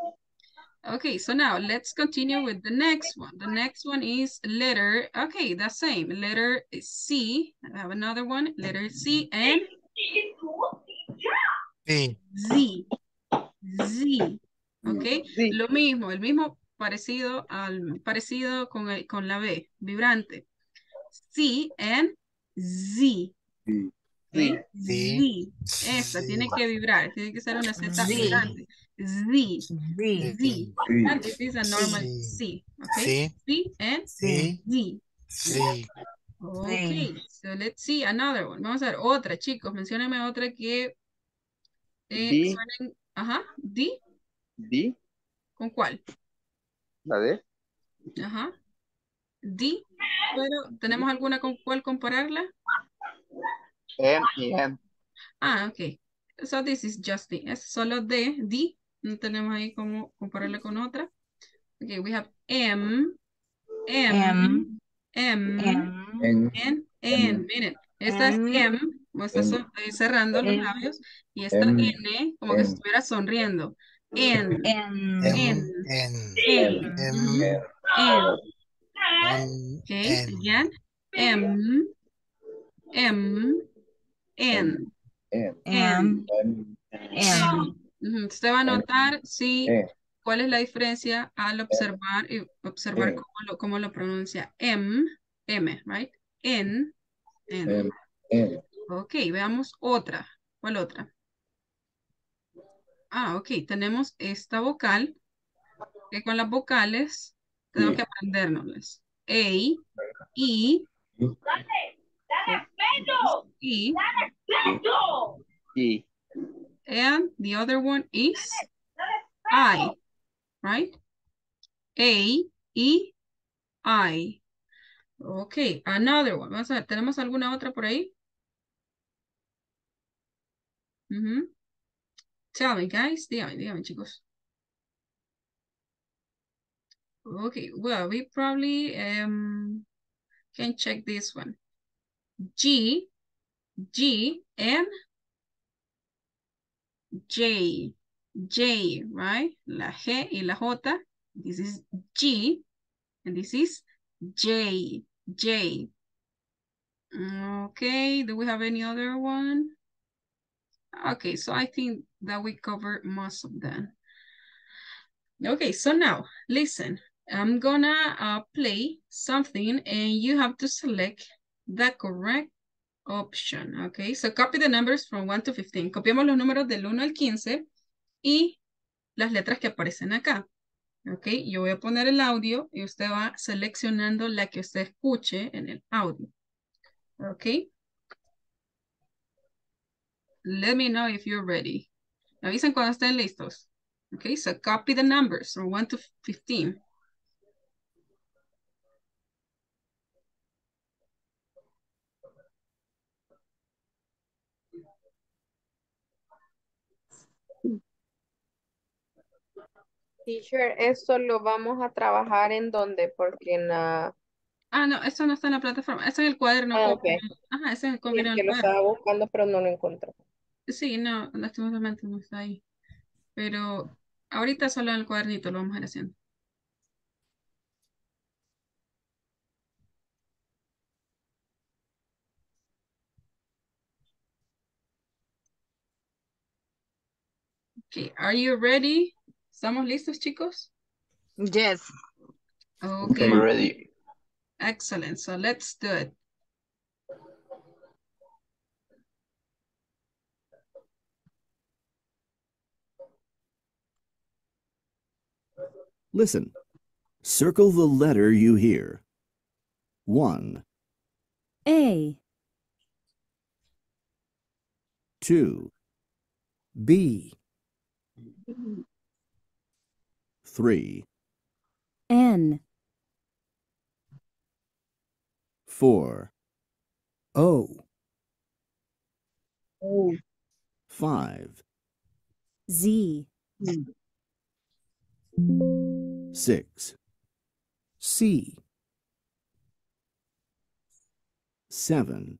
Okay, so now let's continue with the next one. The next one is letter, okay, the same. Letter C. I have another one. Letter C and. Z. Z. Okay, lo mismo, el mismo parecido al parecido con, el- con la B, vibrante. C and Z. Okay, Z. Esa tiene que vibrar, tiene que ser una Z vibrante. Z. Z. And this is a normal C. Okay, C and Sí. Z. Sí. Okay, so let's see another one. Vamos a ver otra, chicos. Mencióname otra que eh, D. suenen- Ajá, D. D. ¿Con cuál? La D. Ajá. D. Pero, ¿tenemos alguna con cuál compararla? N y N. Ah, ok. So this is just D. Es solo D. D. No tenemos ahí como compararla con otra. Okay, we have M. M. M. M. M. N. N. N. Miren, esta es M. Está cerrando los labios. Y esta M. N, como que estuviera sonriendo. N. M. M. N. N. N. M. ujú, M. N. M. Okay, again. M. M. N. M. M. M. Usted va a notar si E. cuál es la diferencia al observar y observar M. cómo lo, cómo lo pronuncia. M, M, right? N. N. Ok, veamos otra. ¿Cuál otra? Ah, ok, tenemos esta vocal que con las vocales tenemos Sí. que aprendérnoslas. A, E, E, E. and the other one is I, right? A, E, I. Ok, another one. Vamos a ver, ¿tenemos alguna otra por ahí? Ujú. Tell me, guys. Dígame, dígame, chicos. Okay, well, we probably um, can check this one. G, G, and J. J, right? La G y la J. This is G, and this is J. J. Okay, do we have any other one? Okay, so I think that we covered most of them. Okay, so now listen. I'm gonna uh, play something and you have to select the correct option. Okay, so copy the numbers from 1 to 15. Copiamos los números del 1 al 15 y las letras que aparecen acá. Ok, yo voy a poner el audio y usted va seleccionando la que usted escuche en el audio. Ok. Let me know if you're ready. Me avisan cuando estén listos. Okay, so copy the numbers from 1 to 15. Teacher, esto lo vamos a trabajar en dónde, porque en la... Ah, no, eso no está en la plataforma, eso es el cuaderno. Ah, con- ok. Ajá, ese es el Sí, es que lo estaba buscando, pero no lo encontré. Sí, no, lastimosamente no está ahí. Pero ahorita solo en el cuadernito lo vamos a ir haciendo. Okay, are you ready? ¿Estamos listos, chicos? Yes. Okay, I'm ready. excellent. So let's do it. Listen. Circle the letter you hear. 1, A, 2, B, 3, N, 4, O, Oh. 5, Z, hmm. 6, C, 7,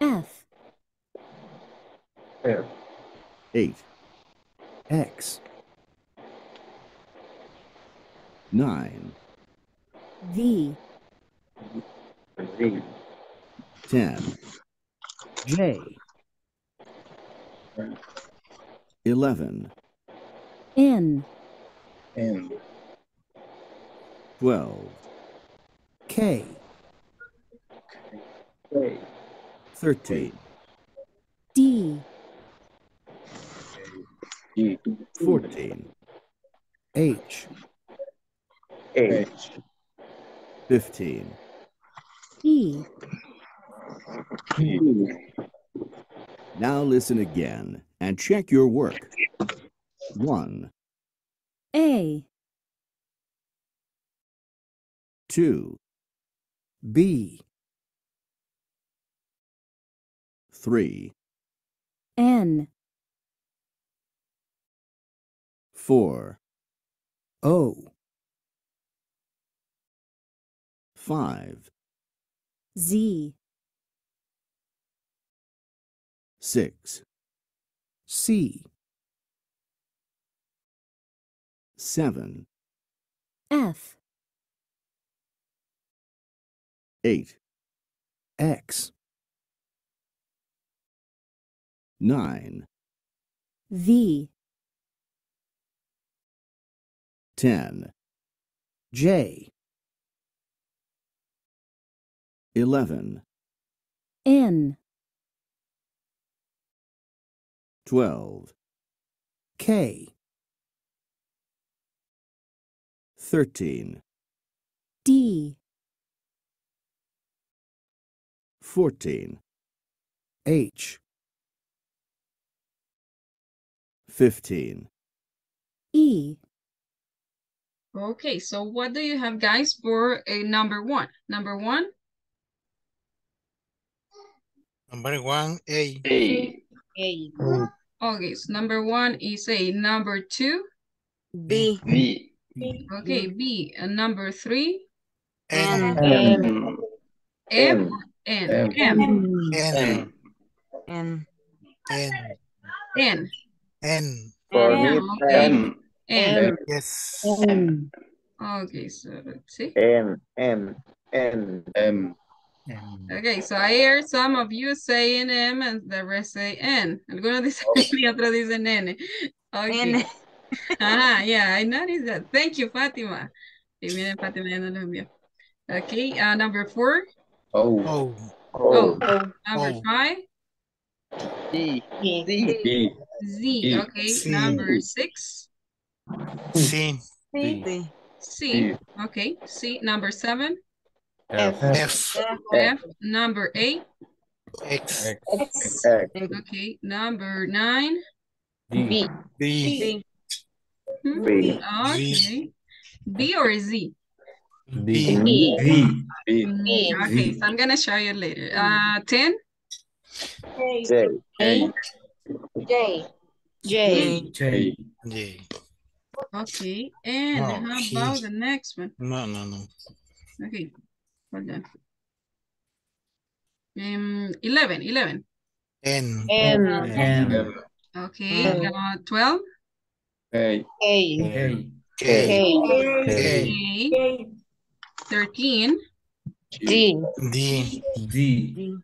F, F, 8, X, 9, V, Z, 10, J, 11, N, N, 12, K, K, 13, D, G, 14, H, H, 15, E, E, Now listen again and check your work. 1, A, 2, B, 3, N, 4, O, 5, Z, 6, C, 7, F, 8, X, 9, V, 10, J, 11, N, 12, K, 13, D, 14, H, 15, E, Okay, so what do you have, guys, for a number one? Number one, Number one, A. A. A. okay, so number one is A. Number two, B, B. okay, B. And number three, N. M. M or N? M. M. N. N, N. N. N. For me, Okay. M. N. Yes. M. Okay, so let's see. M. M. M. M, Okay, so I hear some of you saying M and the rest say N. Algunos dicen N oh. y otros dicen N. Okay. N. Ajá, yeah, I noticed that. Thank you, Fátima. Y miren, Fátima ya no lo envió. Okay, uh, number four. O, O. Oh, O. number O. five. D. D. B, Z. E. Okay, C. number six. C. C, C. Okay, C. Number seven. F, F. F. Number eight. X. X, X. Okay, number nine. D, B. Hmm, B. Okay. B or Z? D, V, V, Mm, Okay, so I'm gonna show you later. Uh, 10. J. J. J. J, J, J. Okay, and No, how he- about the next one? No, no, no. Okay, hold on. Um, 11, 11. N. N. N. Okay, N. uh, 12. K. K. K. K. K. K. 13. D. D. D.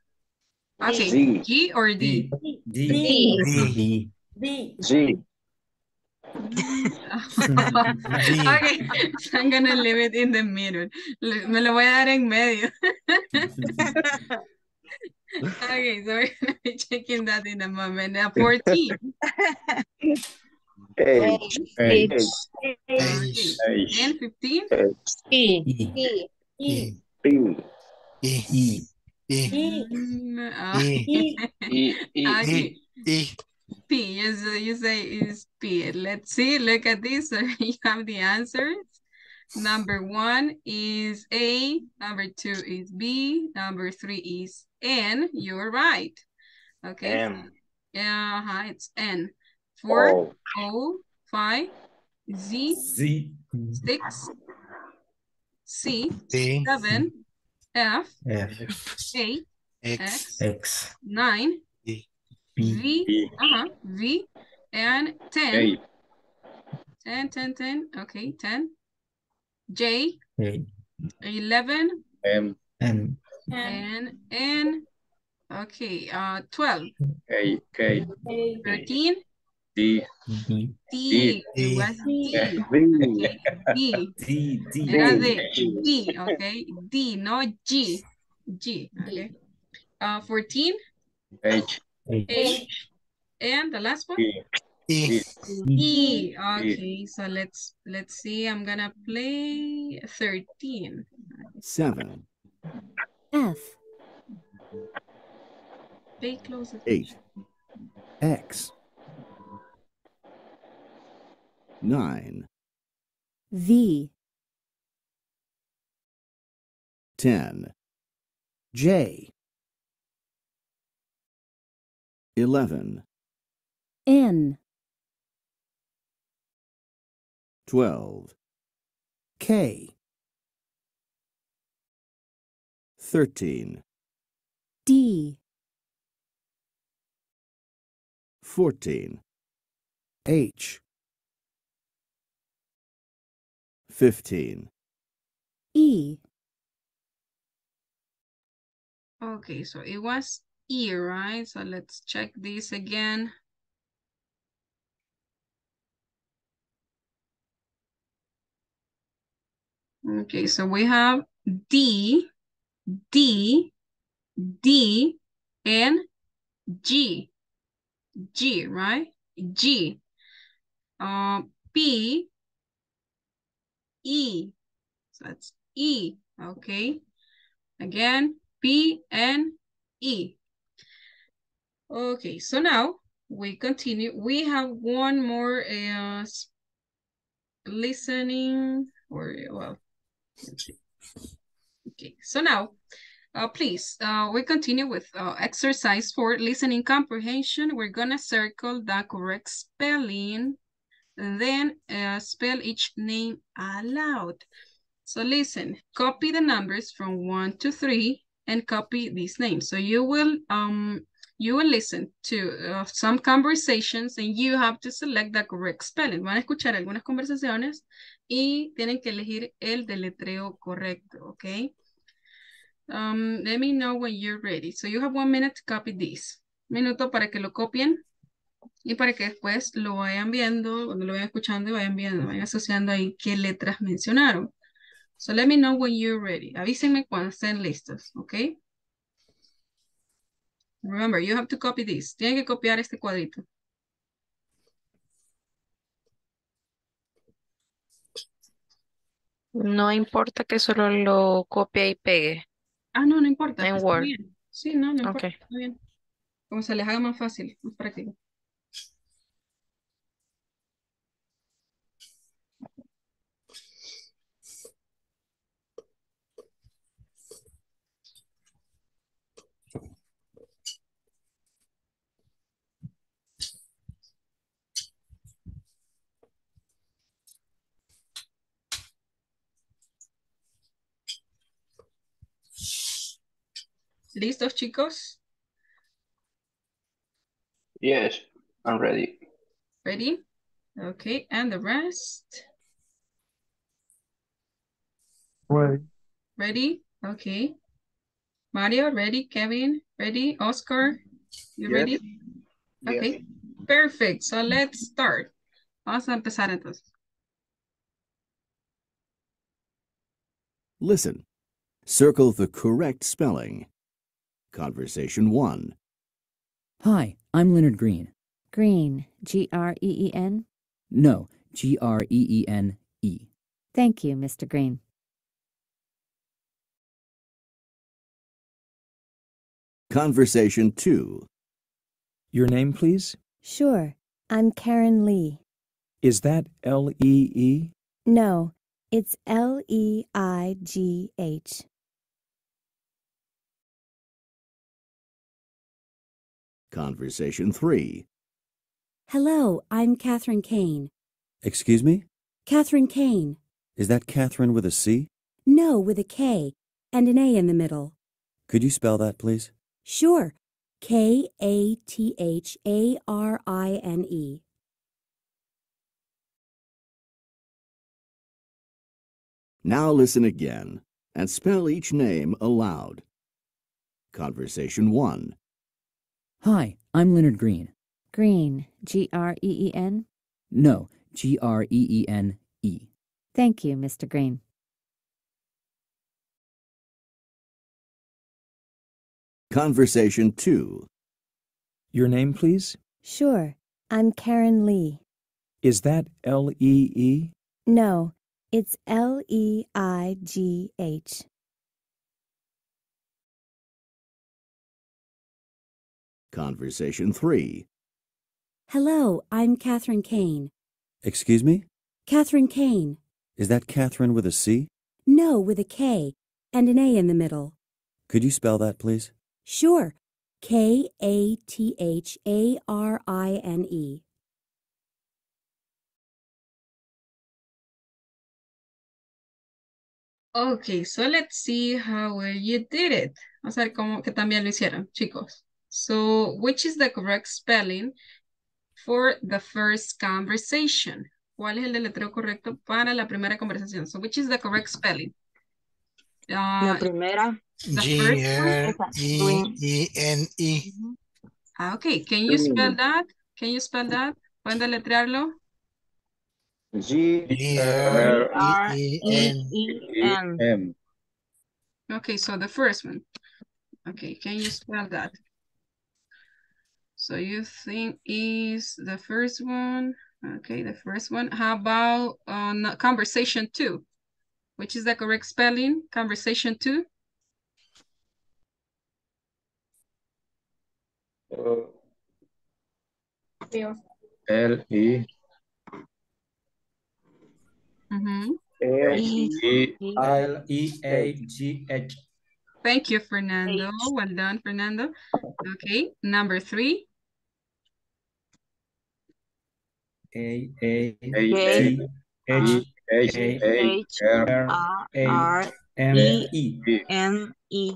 Okay, Z. G or D? D. D. D. D. G. okay, so I'm gonna leave it in the middle. Me lo voy a dar en medio. okay, so we're gonna be checking that in a moment. Now, 14. H. H. Okay. H. And 15. E. E. E. P. E. E. E. E. E. E. okay. E. P, yes, uh, you say is P. Let's see, look at this. So you have the answers. Number one is A, number two is B, number three is N. You're right. Okay. M. Yeah, uh-huh, it's N. Four, O. O, five, Z, Z. six, C, D. seven, F, F. eight, X. X, X. nine, P. V, B. V, and 10. A. 10, 10, 10. Okay, 10. J, A. 11, M. N. and N. Okay, uh, 12, A. K. 13, D. D. D. It D. was D. D. Okay, D. D. D. Era D. D. D, okay. D, not G. G, okay. Uh, 14, H. H. H. And the last one? E. E. E. Okay, so let's let's see. I'm gonna play 13. 7, F, Pay close 8. X, 9, V, 10, J, 11, N, 12, K, 13, D, 14, H, 15, E, Okay, so it was E, right? So let's check this again. Okay, so we have D, D, D, and G. G, right? G. Uh, P, E. So that's E, okay? Again, P and E. Okay, so now we continue. We have one more uh, listening or, well. Okay, so now, uh, please, uh, we continue with uh, exercise for listening comprehension. We're gonna circle the correct spelling, then uh, spell each name aloud. So listen, copy the numbers from one to three and copy these names. So you will um you will listen to uh, some conversations and you have to select the correct spelling. Van a escuchar algunas conversaciones y tienen que elegir el deletreo correcto, okay? Um, let me know when you're ready. So you have one minute to copy this. Minuto para que lo copien y para que después lo vayan viendo, cuando lo vayan escuchando y vayan viendo, vayan asociando ahí qué letras mencionaron. So let me know when you're ready. Avísenme cuando estén listos, ¿ok? Remember, you have to copy this. Tienen que copiar este cuadrito. No importa que solo lo copie y pegue Ah, no, no importa. en está Word. bien. Sí, no, no importa. Ok. Está bien. Como se les haga más fácil, más práctico. ¿Listos, chicos? Yes, I'm ready. Ready? Okay, and the rest? Ready. Ready? Okay. Mario, ready? Kevin, ready? Oscar, you Yes. ready? Yes. Okay, perfect. So let's start. Vamos a empezar entonces. Listen. Circle the correct spelling. Conversation 1. Hi, I'm Leonard Green. Green, G-R-E-E-N. No, G R E E N E. Thank you, Mr. Green. Conversation 2. Your name, please? Sure, I'm Karen Lee. Is that L E E? No, it's E L-E-I-G-H. Conversation 3. Hello, I'm Catherine Kane. Excuse me? Catherine Kane. Is that Catherine with a C? No, with a K and an A in the middle. Could you spell that, please? Sure. K-A-T-H-A-R-I-N-E. Now listen again and spell each name aloud. Conversation 1. Hi, I'm Leonard Green. Green, G-R-E-E-N. No, G R E E N E. Thank you, Mr. Green. Conversation 2. Your name, please? Sure, I'm Karen Lee. Is that L E E? No, it's E L-E-I-G-H. Conversation 3. Hello, I'm Catherine Kane. Excuse me? Catherine Kane. Is that Catherine with a C? No, with a K and an A in the middle. Could you spell that, please? Sure. K-A-T-H-A-R-I-N-E. Okay, so let's see how well you did it. Vamos a ver cómo que también lo hicieron, chicos. So, which is the correct spelling for the first conversation? ¿Cuál es el deletreo correcto para la primera conversación? So, which is the correct spelling? La Uh, primera. the first one? G-R-E-E-N-E. Ah, okay. Can you spell that? Can you spell that? ¿Pueden deletrearlo? G R-E-E-N. M. Okay, so the first one. Okay, can you spell that? So you think is the first one? Okay, the first one. How about on conversation two? Which is the correct spelling? Conversation two? L E Mhm. E L E A G H. Thank you, Fernando. Well done, Fernando. Okay, number three. A A A T H H A A R A R M E E. N E.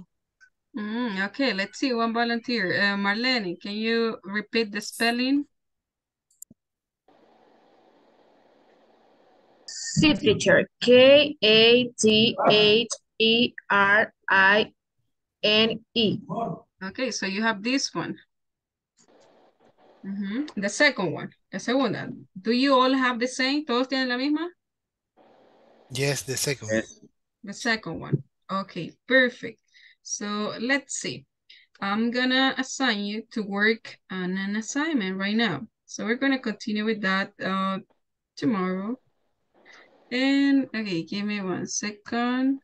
Mm, okay, let's see one volunteer. Uh, Marlene, can you repeat the spelling? Sí, teacher. K-A-T-H-E-R-I-N-E. Okay, so you have this one. Mhm. The second one, la segunda. Do you all have the same? ¿Todos tienen la misma? Yes, the second one. The second one. Okay, perfect. So let's see. I'm gonna assign you to work on an assignment right now. So we're gonna continue with that uh, tomorrow. And okay, give me one second.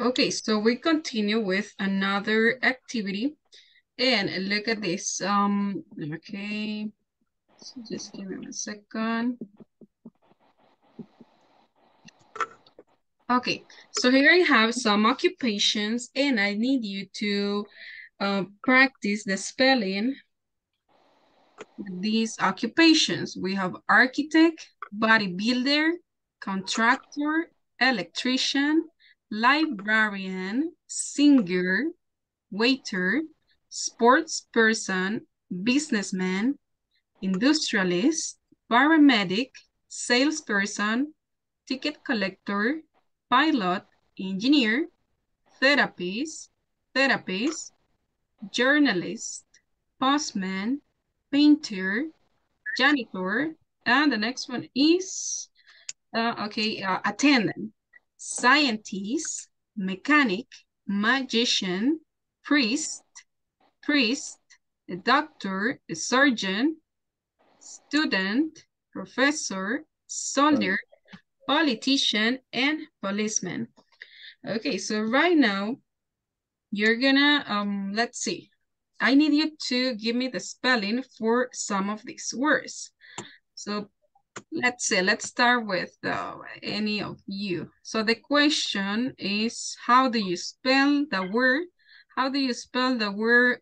Okay, so we continue with another activity. And look at this. Um, okay. So just give me one second. Okay, so here I have some occupations and I need you to uh, practice the spelling these occupations. We have architect, bodybuilder, contractor, electrician, librarian, singer, waiter, sports person, businessman, industrialist, paramedic, salesperson, ticket collector, pilot, engineer, therapist, therapist, journalist, postman, painter, janitor, and the next one is, uh, okay, uh, attendant, scientist, mechanic, magician, priest, priest, a doctor, a surgeon, student, professor, soldier, politician, and policeman. Okay, so right now, you're gonna, um, let's see. I need you to give me the spelling for some of these words. So let's see, let's start with uh, any of you. So the question is, how do you spell the word? How do you spell the word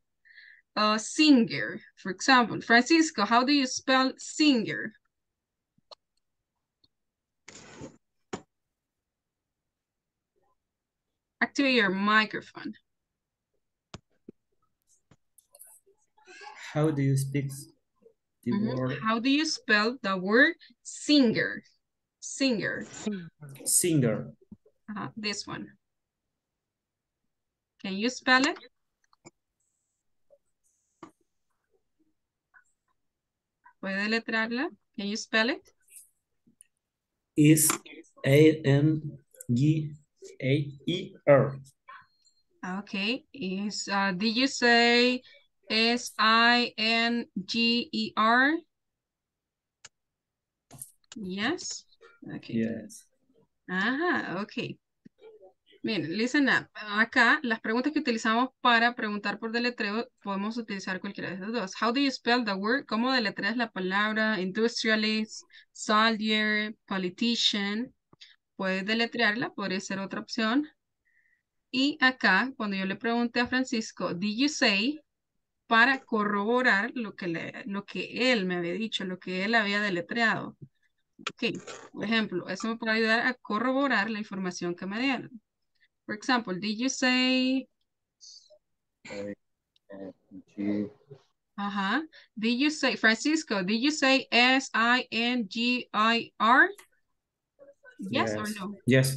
uh, singer? For example, Francisco, how do you spell singer? Activate your microphone. How do you speak the Mhm. word How do you spell the word singer? Singer. singer? Uh, this one. Can you spell it? ¿Puede letrarla? Can you spell it? Is A N G A E R. Okay. Is uh, did you say S I N G E R? Yes. Okay. Yes. Ajá, ok. Miren, listen up. Acá, las preguntas que utilizamos para preguntar por deletreo, podemos utilizar cualquiera de esas dos. How do you spell the word? ¿Cómo deletreas la palabra industrialist, soldier, politician? Puedes deletrearla, podría ser otra opción. Y acá, cuando yo le pregunté a Francisco, did you say? Para corroborar lo que, le, lo que él me había dicho, lo que él había deletreado. Ok, por ejemplo, eso me puede ayudar a corroborar la información que me dieron. For example, did you say, G, ajá, did you say, Francisco, did you say S-I-N-G-I-R? Yes, or no? Yes.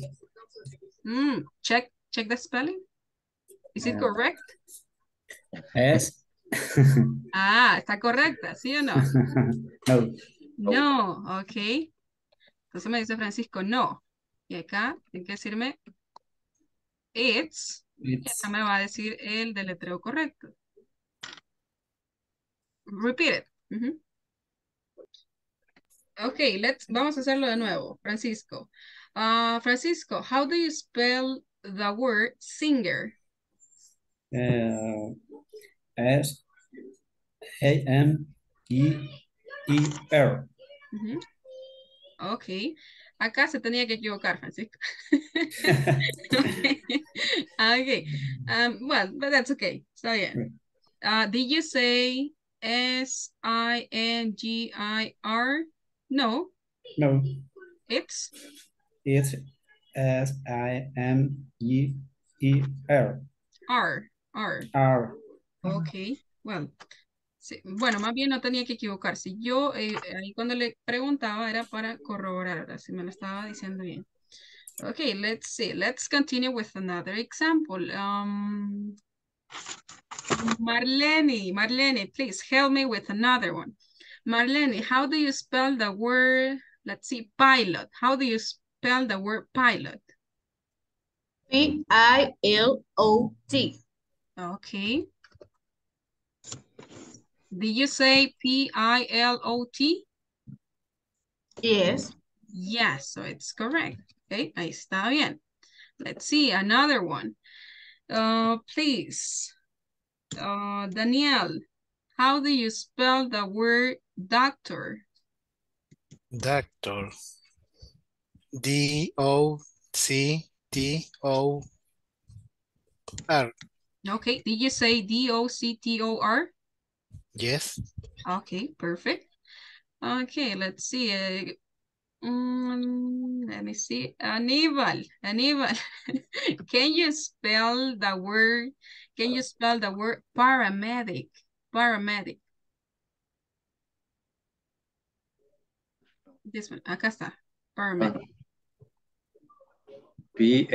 Mm, check, check the spelling. Is it correct? S. Ah, está correcta, ¿sí o no? no. No, ok. Entonces me dice Francisco, no. Y acá tiene que decirme it's. Y It's acá me va a decir el deletreo correcto. Repeat it. Ujú. Ok, let's, vamos a hacerlo de nuevo. Francisco. Ah, Francisco, how do you spell the word singer? uh, S A M E E R. Ujú. Ok. Acá se tenía que equivocar, Francisco. Okay. Um, well, but that's okay. So yeah. Uh, did you say S-I-N-G-I-R? No, No, it's it's S I M E E R. R. R. R. Ok, well. sí, Bueno, más bien no tenía que equivocarse. Yo eh, ahí cuando le preguntaba era para corroborar, ahora si me lo estaba diciendo bien. Okay, let's see. Let's continue with another example. Um, Marlene, Marlene, please help me with another one. Marlene, how do you spell the word, let's see, pilot? How do you spell the word pilot? P-I-L-O-T. Okay. Did you say P-I-L-O-T? Yes. Yes, so it's correct. Okay, ahí está bien. Let's see, another one. Uh, please, uh, Danielle, how do you spell the word doctor? Doctor. D O C T O R. Okay, did you say D-O-C-T-O-R? Yes. Okay, perfect. Okay, let's see. uh, mm, let me see. Aníbal, Aníbal, can you spell the word, can you spell the word paramedic? Paramedic. This one, acá está, paramedic. P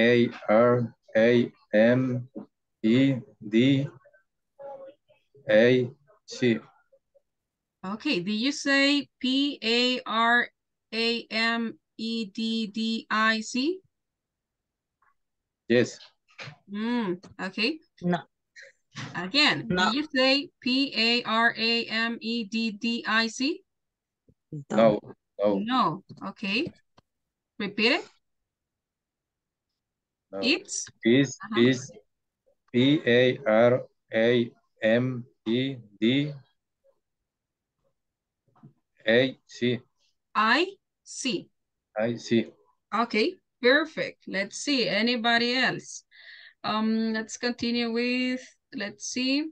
A R A M E D A C. Okay, did you say P-A-R-A-M-E-D-D-I-C? Yes. Mm, okay. No. Again, No. did you say P-A-R-A-M-E-D-D-I-C? No. No. No, okay. Repeat it. no. It's? Is Uh-huh. is P A R A M E D A C. I-C. I see. Okay, perfect. Let's see, anybody else? Um, let's continue with, let's see.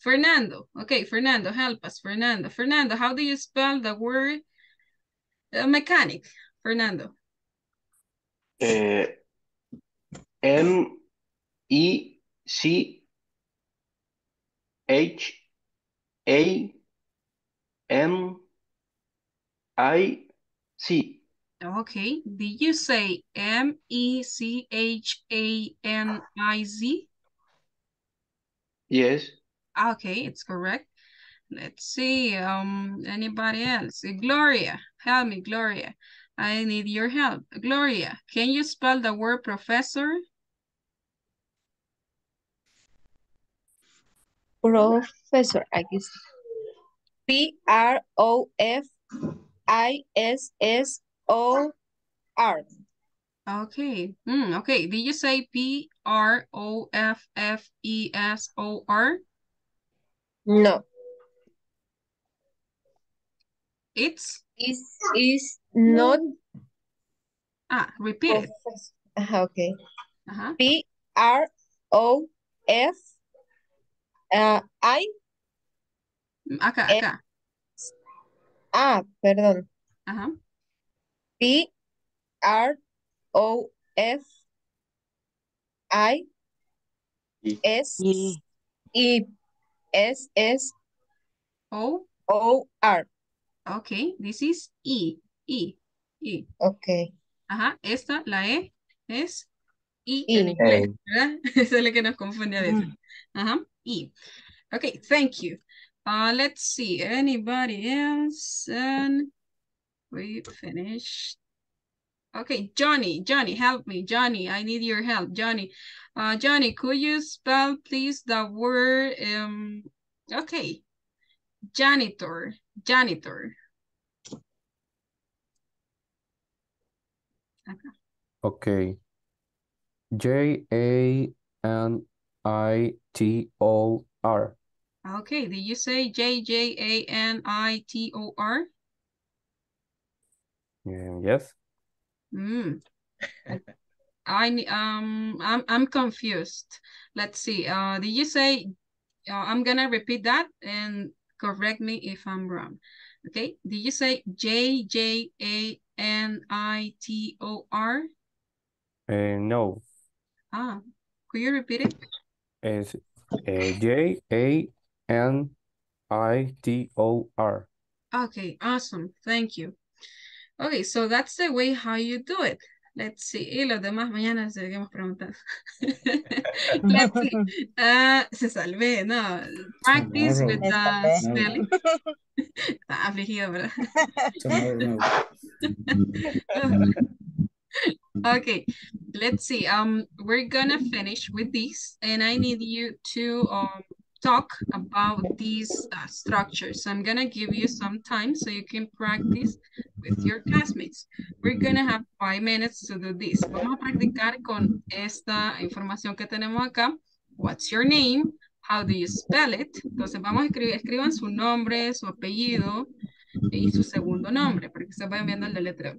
Fernando. Okay, Fernando, help us, Fernando. Fernando, how do you spell the word uh, mechanic? Fernando. Uh, M E C H A M I C. Okay, did you say M-E-C-H-A-N-I-Z? Yes. Okay, it's correct. Let's see, um, anybody else? Gloria, help me, Gloria. I need your help. Gloria, can you spell the word professor? Professor, I guess. P-R-O-F-I-S-S-O-R. Okay, mm, okay. Did you say P-R-O-F-F-E-S-O-R? No, It's, is is not ah, repeat it. professor. Ajá, okay. P-R-O-F uh, I Mm, Acá, Eh. acá. ah, perdón. Ajá. P R O F I. S. E S S O, O R. okay. This is E, E, E. Okay. Ajá, esta, la E, es I I. en inglés. ¿verdad? Eso es lo que nos confunde a veces. Ajá, E. Okay, thank you. Uh, let's see, anybody else? And we finished. Okay, Johnny, Johnny, help me. Johnny, I need your help. Johnny, uh, Johnny, could you spell please the word, um, okay, janitor, janitor. Okay. J A N I T O R. Okay, did you say J J A N I T O R? Mm, Yes. Mm. I um I'm I'm confused. Let's see. Uh, did you say? Uh, I'm gonna repeat that and correct me if I'm wrong. Okay. Did you say J J A N I T O R? Uh, no. Ah, could you repeat it? It's uh, J A N I T O R. Okay, awesome. Thank you. Okay, so that's the way how you do it. Let's see. Y los demás mañana seguimos preguntando. Let's see. Ah, se salvé, no. Practice with Me the salvé. spelling. Está afligido, ¿verdad? Okay, let's see. Um, we're gonna finish with this, and I need you to um talk about these uh, structures. So I'm gonna give you some time so you can practice with your classmates. We're gonna have five minutes to do this. Vamos a practicar con esta información que tenemos acá. What's your name? How do you spell it? Entonces vamos a escribir, escriban su nombre, su apellido y su segundo nombre para que se vayan viendo el deletreo.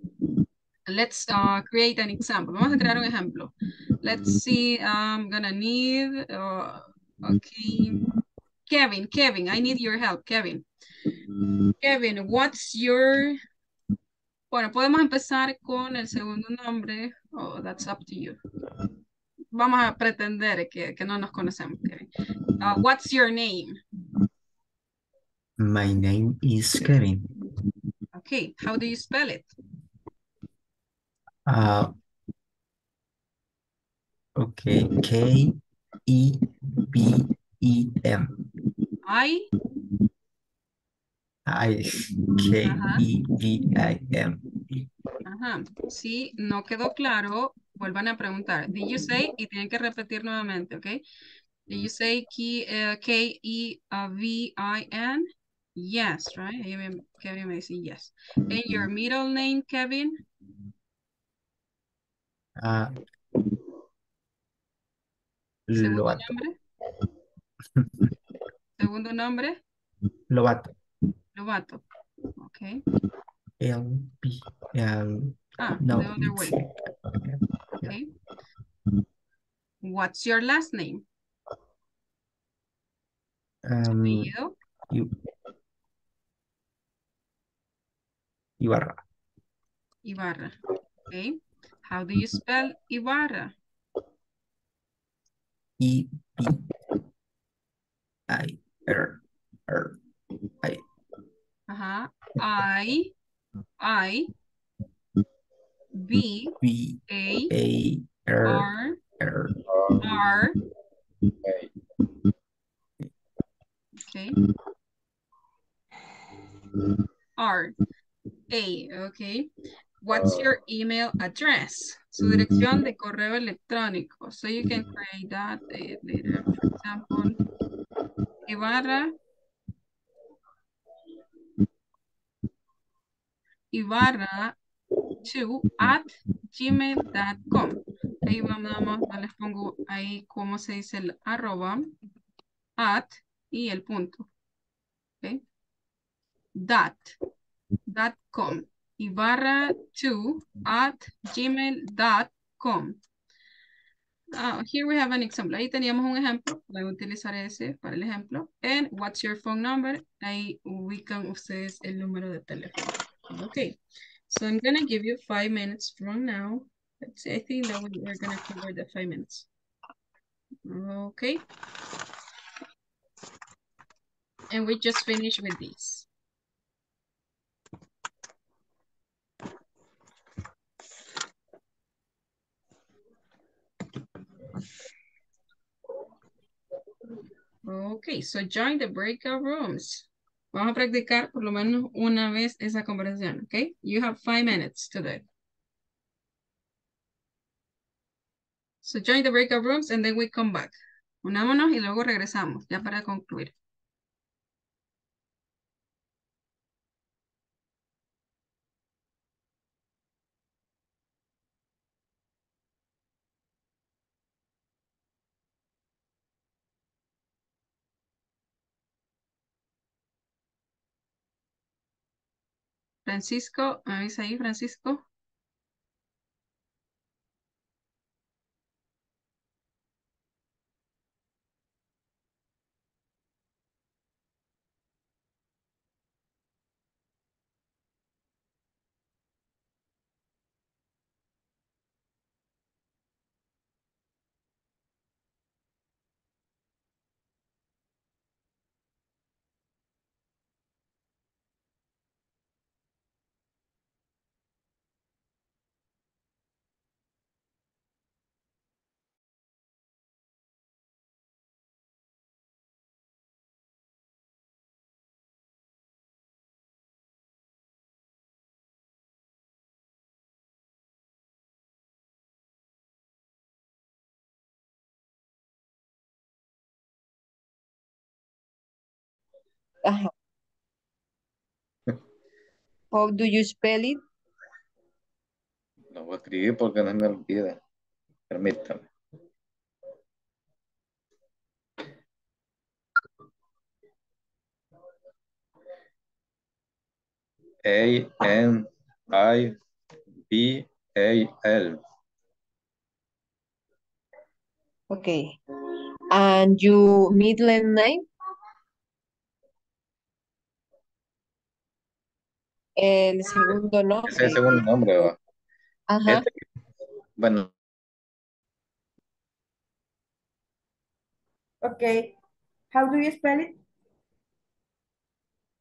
Let's uh, create an example. Vamos a crear un ejemplo. Let's see, I'm gonna need, uh, okay. Kevin, Kevin, I need your help, Kevin. Kevin, what's your... Bueno, podemos empezar con el segundo nombre. Oh, that's up to you. Vamos a pretender que, que no nos conocemos, Kevin. Uh, what's your name? My name is Kevin. Okay, how do you spell it? Uh, okay, K E B E M. I, I K Ajá. E B I M. ajá. Si no quedó claro, vuelvan a preguntar. Did you say? Y tienen que repetir nuevamente, ¿ok? Did you say K- uh, K-E-V-I-N? Yes, right? Me- Kevin me dice yes. And your middle name, Kevin? Uh, Segundo Lobato. nombre. Segundo nombre, Lobato. Lobato. Okay. L B L. Ah, No, the other way. it's Okay. What's your last name? um Apellido, you Ibarra. Ibarra. Okay. How do you spell Ibarra? E B I R R I. Ajá. I, I, B, B A, A R R, R R. Okay. Okay. R. A, okay. What's your email address? Su dirección de correo electrónico. So you can create that later. For example, Ibarra. Ibarra 2 at gmail.com. Ahí vamos, no les pongo ahí cómo se dice el arroba, at y el punto. Okay. Dot, dot com. Ibarra 2 at gmail.com. Ah, here we have an example. Ahí teníamos un ejemplo. Voy a utilizar ese para el ejemplo. And what's your phone number? Ahí ubican ustedes el número de teléfono. Okay. So I'm gonna give you five minutes from now. Let's see, I think that we- we're gonna cover the five minutes. Okay. And we just finished with this. Okay, so join the breakout rooms. Vamos a practicar por lo menos una vez esa conversación, okay? You have five minutes to do it. So join the breakout rooms and then we come back. Unámonos y luego regresamos, ya para concluir. Francisco, ¿me avisa ahí, Francisco? Ajá. How do you spell it? Lo voy a escribir porque no me olvida. Permítame. A N I B A L. Okay. And your middle name? El segundo nombre. Es el segundo nombre, va. Ajá. Este, bueno, Okay. How do you spell it?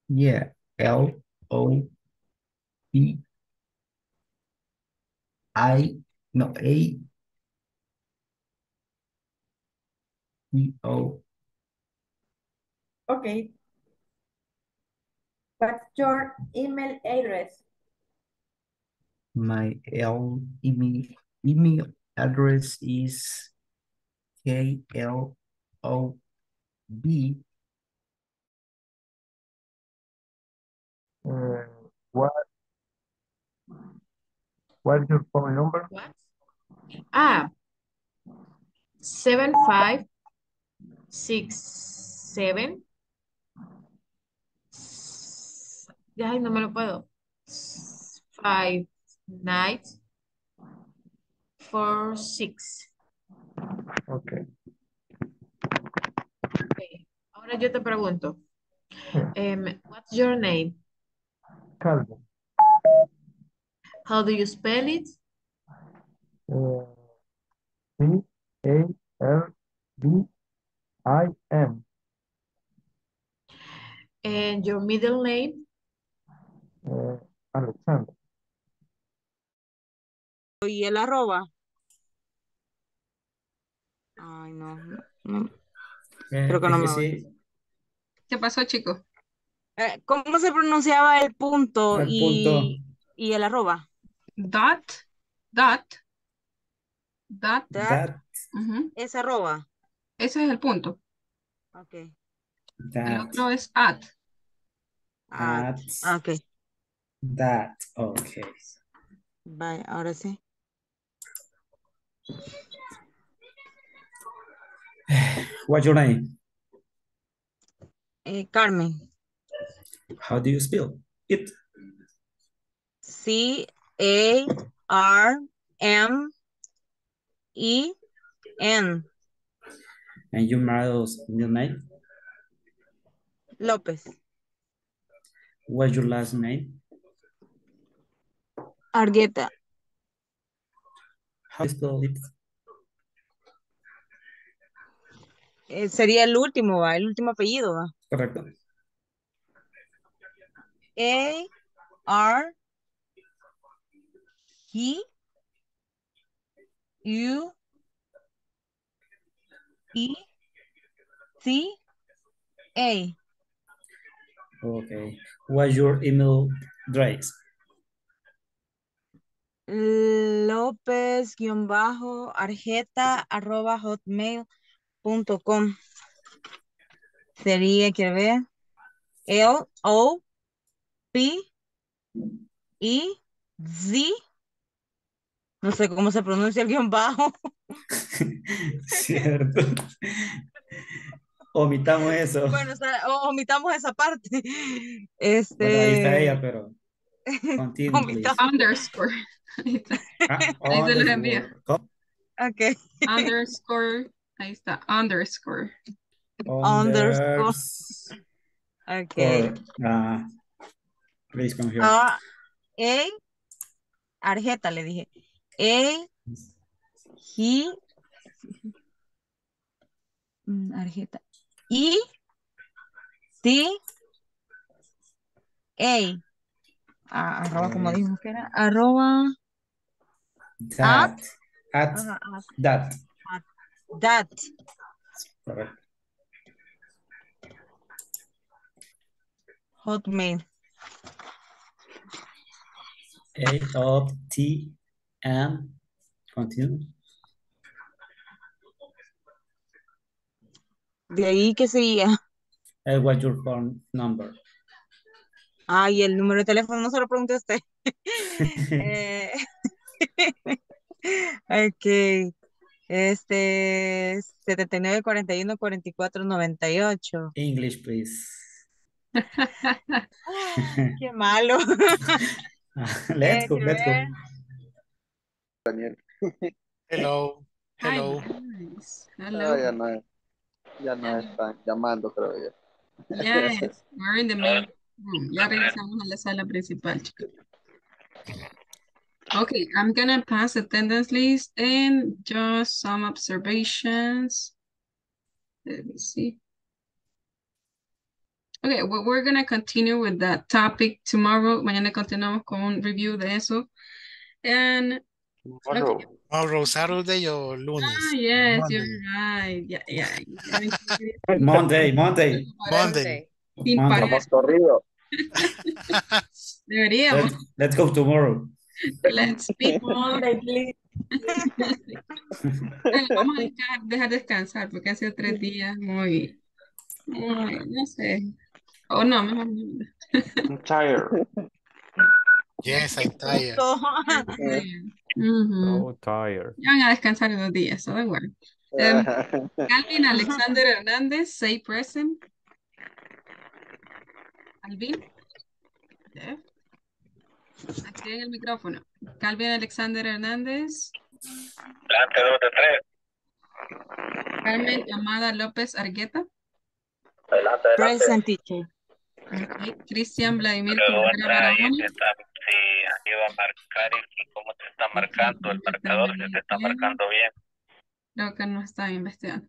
Yeah, L O P I no A E O Okay. What's your email address? my L email email address is K L O B Uh, what what is your phone number? What? Ah, seven five six seven. s- Ay, no me lo puedo. Five nine four six. Okay. Okay. Ahora yo te pregunto, em, what's your name? Calvin. How do you spell it? Uh, C A L V I N. And your middle name? Uh, Alexander. ¿Y el arroba? Ay, no, no. Eh, Creo que no me sí, ¿Qué pasó, chicos? Eh, ¿cómo se pronunciaba el punto el y, punto y el arroba? Dot, dot, dot. That that, ujú. es arroba. Ese es el punto. Ok. El that, otro es at. At. at, Ok. That, okay. Vaya, ahora sí. What's your name? Eh, Carmen. How do you spell it? C A R M E N. And your mother's middle name? López. What's your last name? Argueta. How spell it? Eh, sería el último, va, el último apellido, va. Correcto. A R G U E C A. Okay. What's your email address? López guion bajo arjeta arroba hotmail punto com. Sería, quiero ver, L O P E Z. No sé cómo se pronuncia el guion bajo. Cierto. Omitamos eso. Bueno, o sea, omitamos esa parte. Bueno, ahí Este. está ella, pero. Omitamos. Underscore. Ahí está. Ah, Ahí se los envía. underscore. ¿Cómo? Ok. Underscore. Ahí está. Underscore. Underscore. Ok. Ah, please confirm. A, A, Arjeta le dije. A, G, mm, Arjeta. I, T, A. Ah, arroba, como dijimos que era. Arroba, That. At at, that. at, that. Correcto. Hotmail. A of T and continue. De ahí, ¿qué sería? And what's your phone number? Ay, el número de teléfono no se lo pregunté a usted. Eh, ok. Este, 79, 41, 44, 98. English, please. Qué malo. let's go, let's go. Daniel. Hello. Hi, Hello. nice. Ah, Hello. ya no, ya no están llamando, creo yo. Yes, we're in the room. Ya regresamos a la sala principal, chicos. Okay, I'm gonna pass attendance list and just some observations. Let me see. Okay, well, we're gonna continue with that topic tomorrow. Mañana continuamos con un review de eso. And Tomorrow. Tomorrow, Saturday o lunes. Ah, yes, Monday. you're right. Yeah, yeah. Monday, Monday. Monday. Sin parar. corrido. Deberíamos. Let's, let's go tomorrow. Let's speak Monday, please. Bueno, Vamos a dejar, dejar descansar porque han sido tres días muy, muy, no sé. O no, mejor no. I'm tired. Yes, I'm tired. Ujú. So tired. Ya van a descansar en dos días, so don't worry. Um, Calvin Alexander Hernández, say present. Calvin. Yeah. Activen el micrófono. Calvin Alexander Hernández. Delante, dos de tres. Carmen Amada López Argueta. Adelante, adelante. Present teacher. Ok. Cristian Vladimir sí, ahí va a marcar y, cómo se está marcando el marcador, si se está marcando bien. Creo que no está investigando.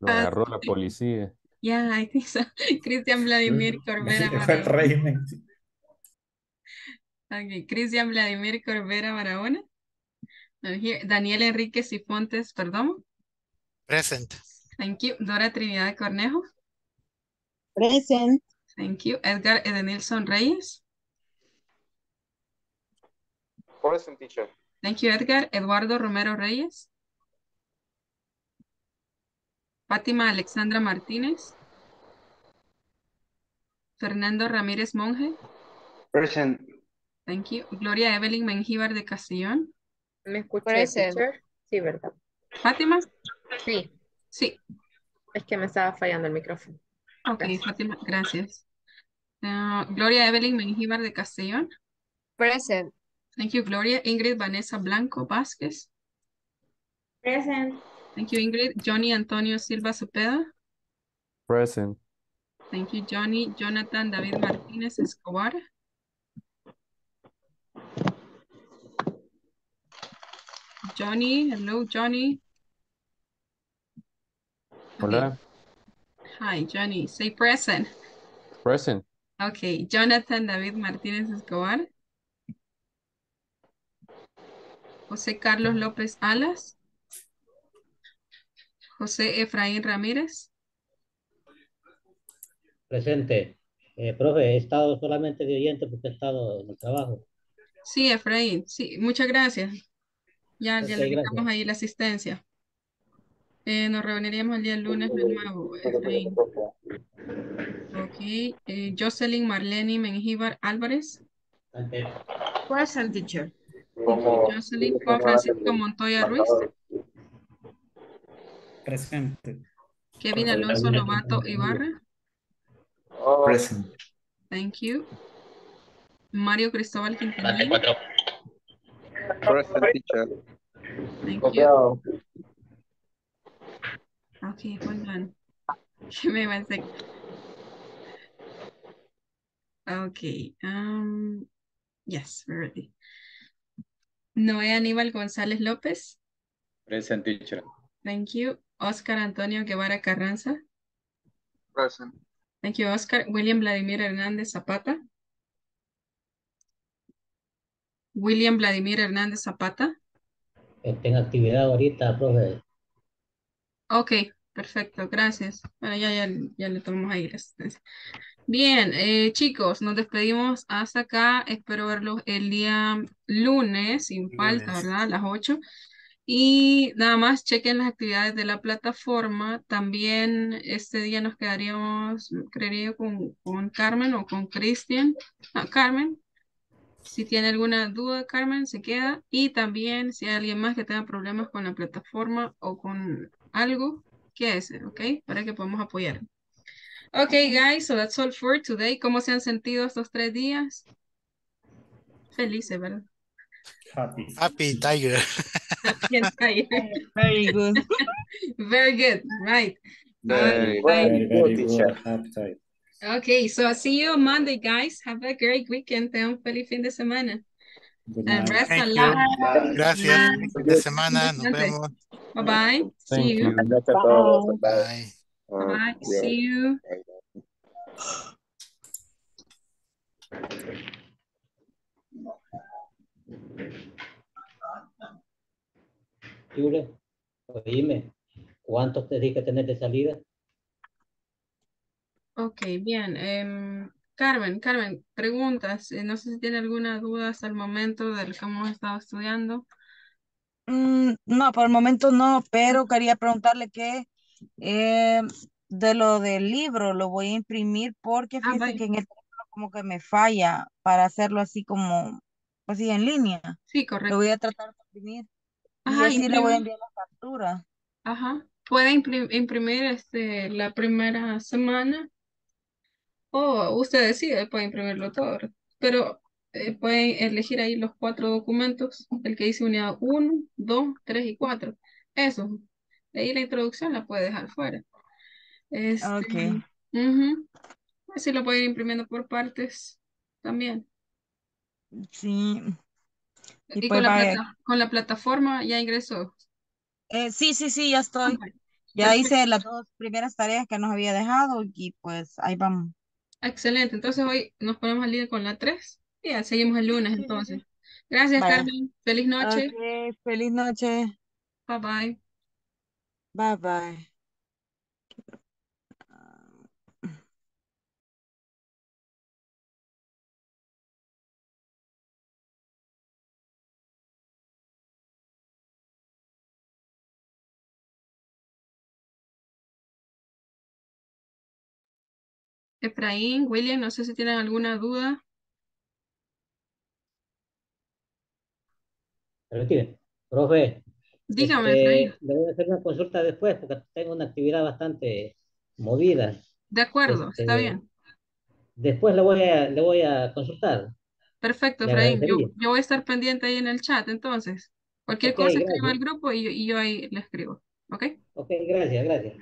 Lo Ah, agarró la policía. Yeah, I think so. Cristian Vladimir Corbera Fue el Barahona. régimen. Ok, Cristian Vladimir Corbera Barahona. Daniel Enrique Cifontes, perdón. Present. Thank you. Dora Trinidad Cornejo. Present. Thank you. Edgar Edenilson Reyes. Present teacher. Thank you, Edgar. Eduardo Romero Reyes. Fátima Alexandra Martínez. Fernando Ramírez Monge. Present. Thank you. Gloria Evelyn Mengíbar de Castellón. ¿Me Present. teacher? Sí, ¿verdad? Fátima. Sí, Sí. es que me estaba fallando el micrófono. Ok, Fátima, gracias. Ah, Gloria Evelyn Mengíbar de Castellón. Present. Thank you, Gloria. Ingrid Vanessa Blanco Vázquez. Present. Thank you, Ingrid. Johnny Antonio Silva Cepeda. Present. Thank you, Johnny. Jonathan David Martínez Escobar. Johnny, hello, Johnny. Hola. Hi, Johnny. Say present. Present. Okay, Jonathan David Martínez Escobar. José Carlos López Alas. José Efraín Ramírez. Presente. Eh, profe, he estado solamente de oyente porque he estado en el trabajo. Sí, Efraín. Sí, muchas gracias. Ya, ya le gracias. ahí la asistencia. Eh, nos reuniríamos el día lunes de nuevo, Efraín. Ok. eh, Jocelyn Marlene Mengíbar Álvarez. Present teacher. Jocelyn Juan Francisco Montoya Ruiz. Presente. Kevin Alonso Lobato Ibarra. Present. Thank you. Mario Cristóbal Quintanilla. Present teacher. Thank you. Okay, hold on. Give me one sec. Okay, um, yes, we're ready. Noé Aníbal González López. Present teacher. Thank you. Oscar Antonio Guevara Carranza. Present. Thank you, Oscar. William Vladimir Hernández Zapata. William Vladimir Hernández Zapata. Está en actividad ahorita, profe. Ok, perfecto, gracias. Bueno, ya, ya, ya le tomamos ahí la asistencia. Bien, eh, chicos, nos despedimos hasta acá. Espero verlos el día lunes, sin falta, Lunes. ¿verdad? A las 8. Y nada más chequen las actividades de la plataforma. También este día nos quedaríamos, creería, yo, con, con Carmen o con Cristian. Ah, Carmen. Si tiene alguna duda, Carmen, se queda. Y también si hay alguien más que tenga problemas con la plataforma o con algo, quédese, ¿ok? Para que podamos apoyar. Ok, guys, so that's all for today. ¿Cómo se han sentido estos tres días? Felices, ¿verdad? Happy. Happy Tiger. Happy and tired. Very good. Very good, right. Very Uh, well. I- Good, teacher. Happy. Okay, so I'll see you on Monday, guys. Have a great weekend. Tengan un feliz fin de semana. Good And night. rest a Thank lot. you. Gracias. Bye. Fin de semana. Nos Descanse. vemos. Bye bye. See you. you. Gracias a todos. Bye. Bye. Bye bye. Ah, yeah. See you. Julia, oíme, ¿cuántos te di que tener de salida? Ok, bien. Em, Carmen, Carmen, preguntas. Eh, no sé si tiene alguna duda hasta el momento del que hemos estado estudiando. Mm, no, por el momento no, pero quería preguntarle que eh, de lo del libro lo voy a imprimir porque Ah, fíjese vaya. que en el teléfono como que me falla para hacerlo así como, así en línea. Sí, Lo correcto. voy a tratar de imprimir y Ajá, así le voy a enviar la captura. Ajá. Puede imprim- imprimir este, la primera semana o usted decide, puede imprimirlo todo. Pero eh, pueden elegir ahí los cuatro documentos, el que dice unidad 1, 2, 3 y 4. Eso. De ahí la introducción la puede dejar fuera. Este, Ok, ujú. Así lo puede ir imprimiendo por partes también. sí. Y Y pues con la plata, con la plataforma ya ingresó. eh, sí, sí, sí, ya estoy. Ya Perfecto. hice las dos primeras tareas que nos había dejado y pues ahí vamos. Excelente. Entonces hoy nos ponemos al día con la 3 y ya seguimos el lunes entonces. Gracias. Carmen. Feliz noche. Feliz noche. Bye bye. Bye bye. Efraín, William, no sé si tienen alguna duda. Permíteme. Profe, Dígame, este, Efraín. le voy a hacer una consulta después porque tengo una actividad bastante movida. De acuerdo, está Este, bien. después le voy a, le voy a consultar. Perfecto, Le Efraín. Yo, yo voy a estar pendiente ahí en el chat entonces. Cualquier cosa escriba al grupo y, yo- y yo ahí le escribo. ¿Ok? Ok, gracias, gracias.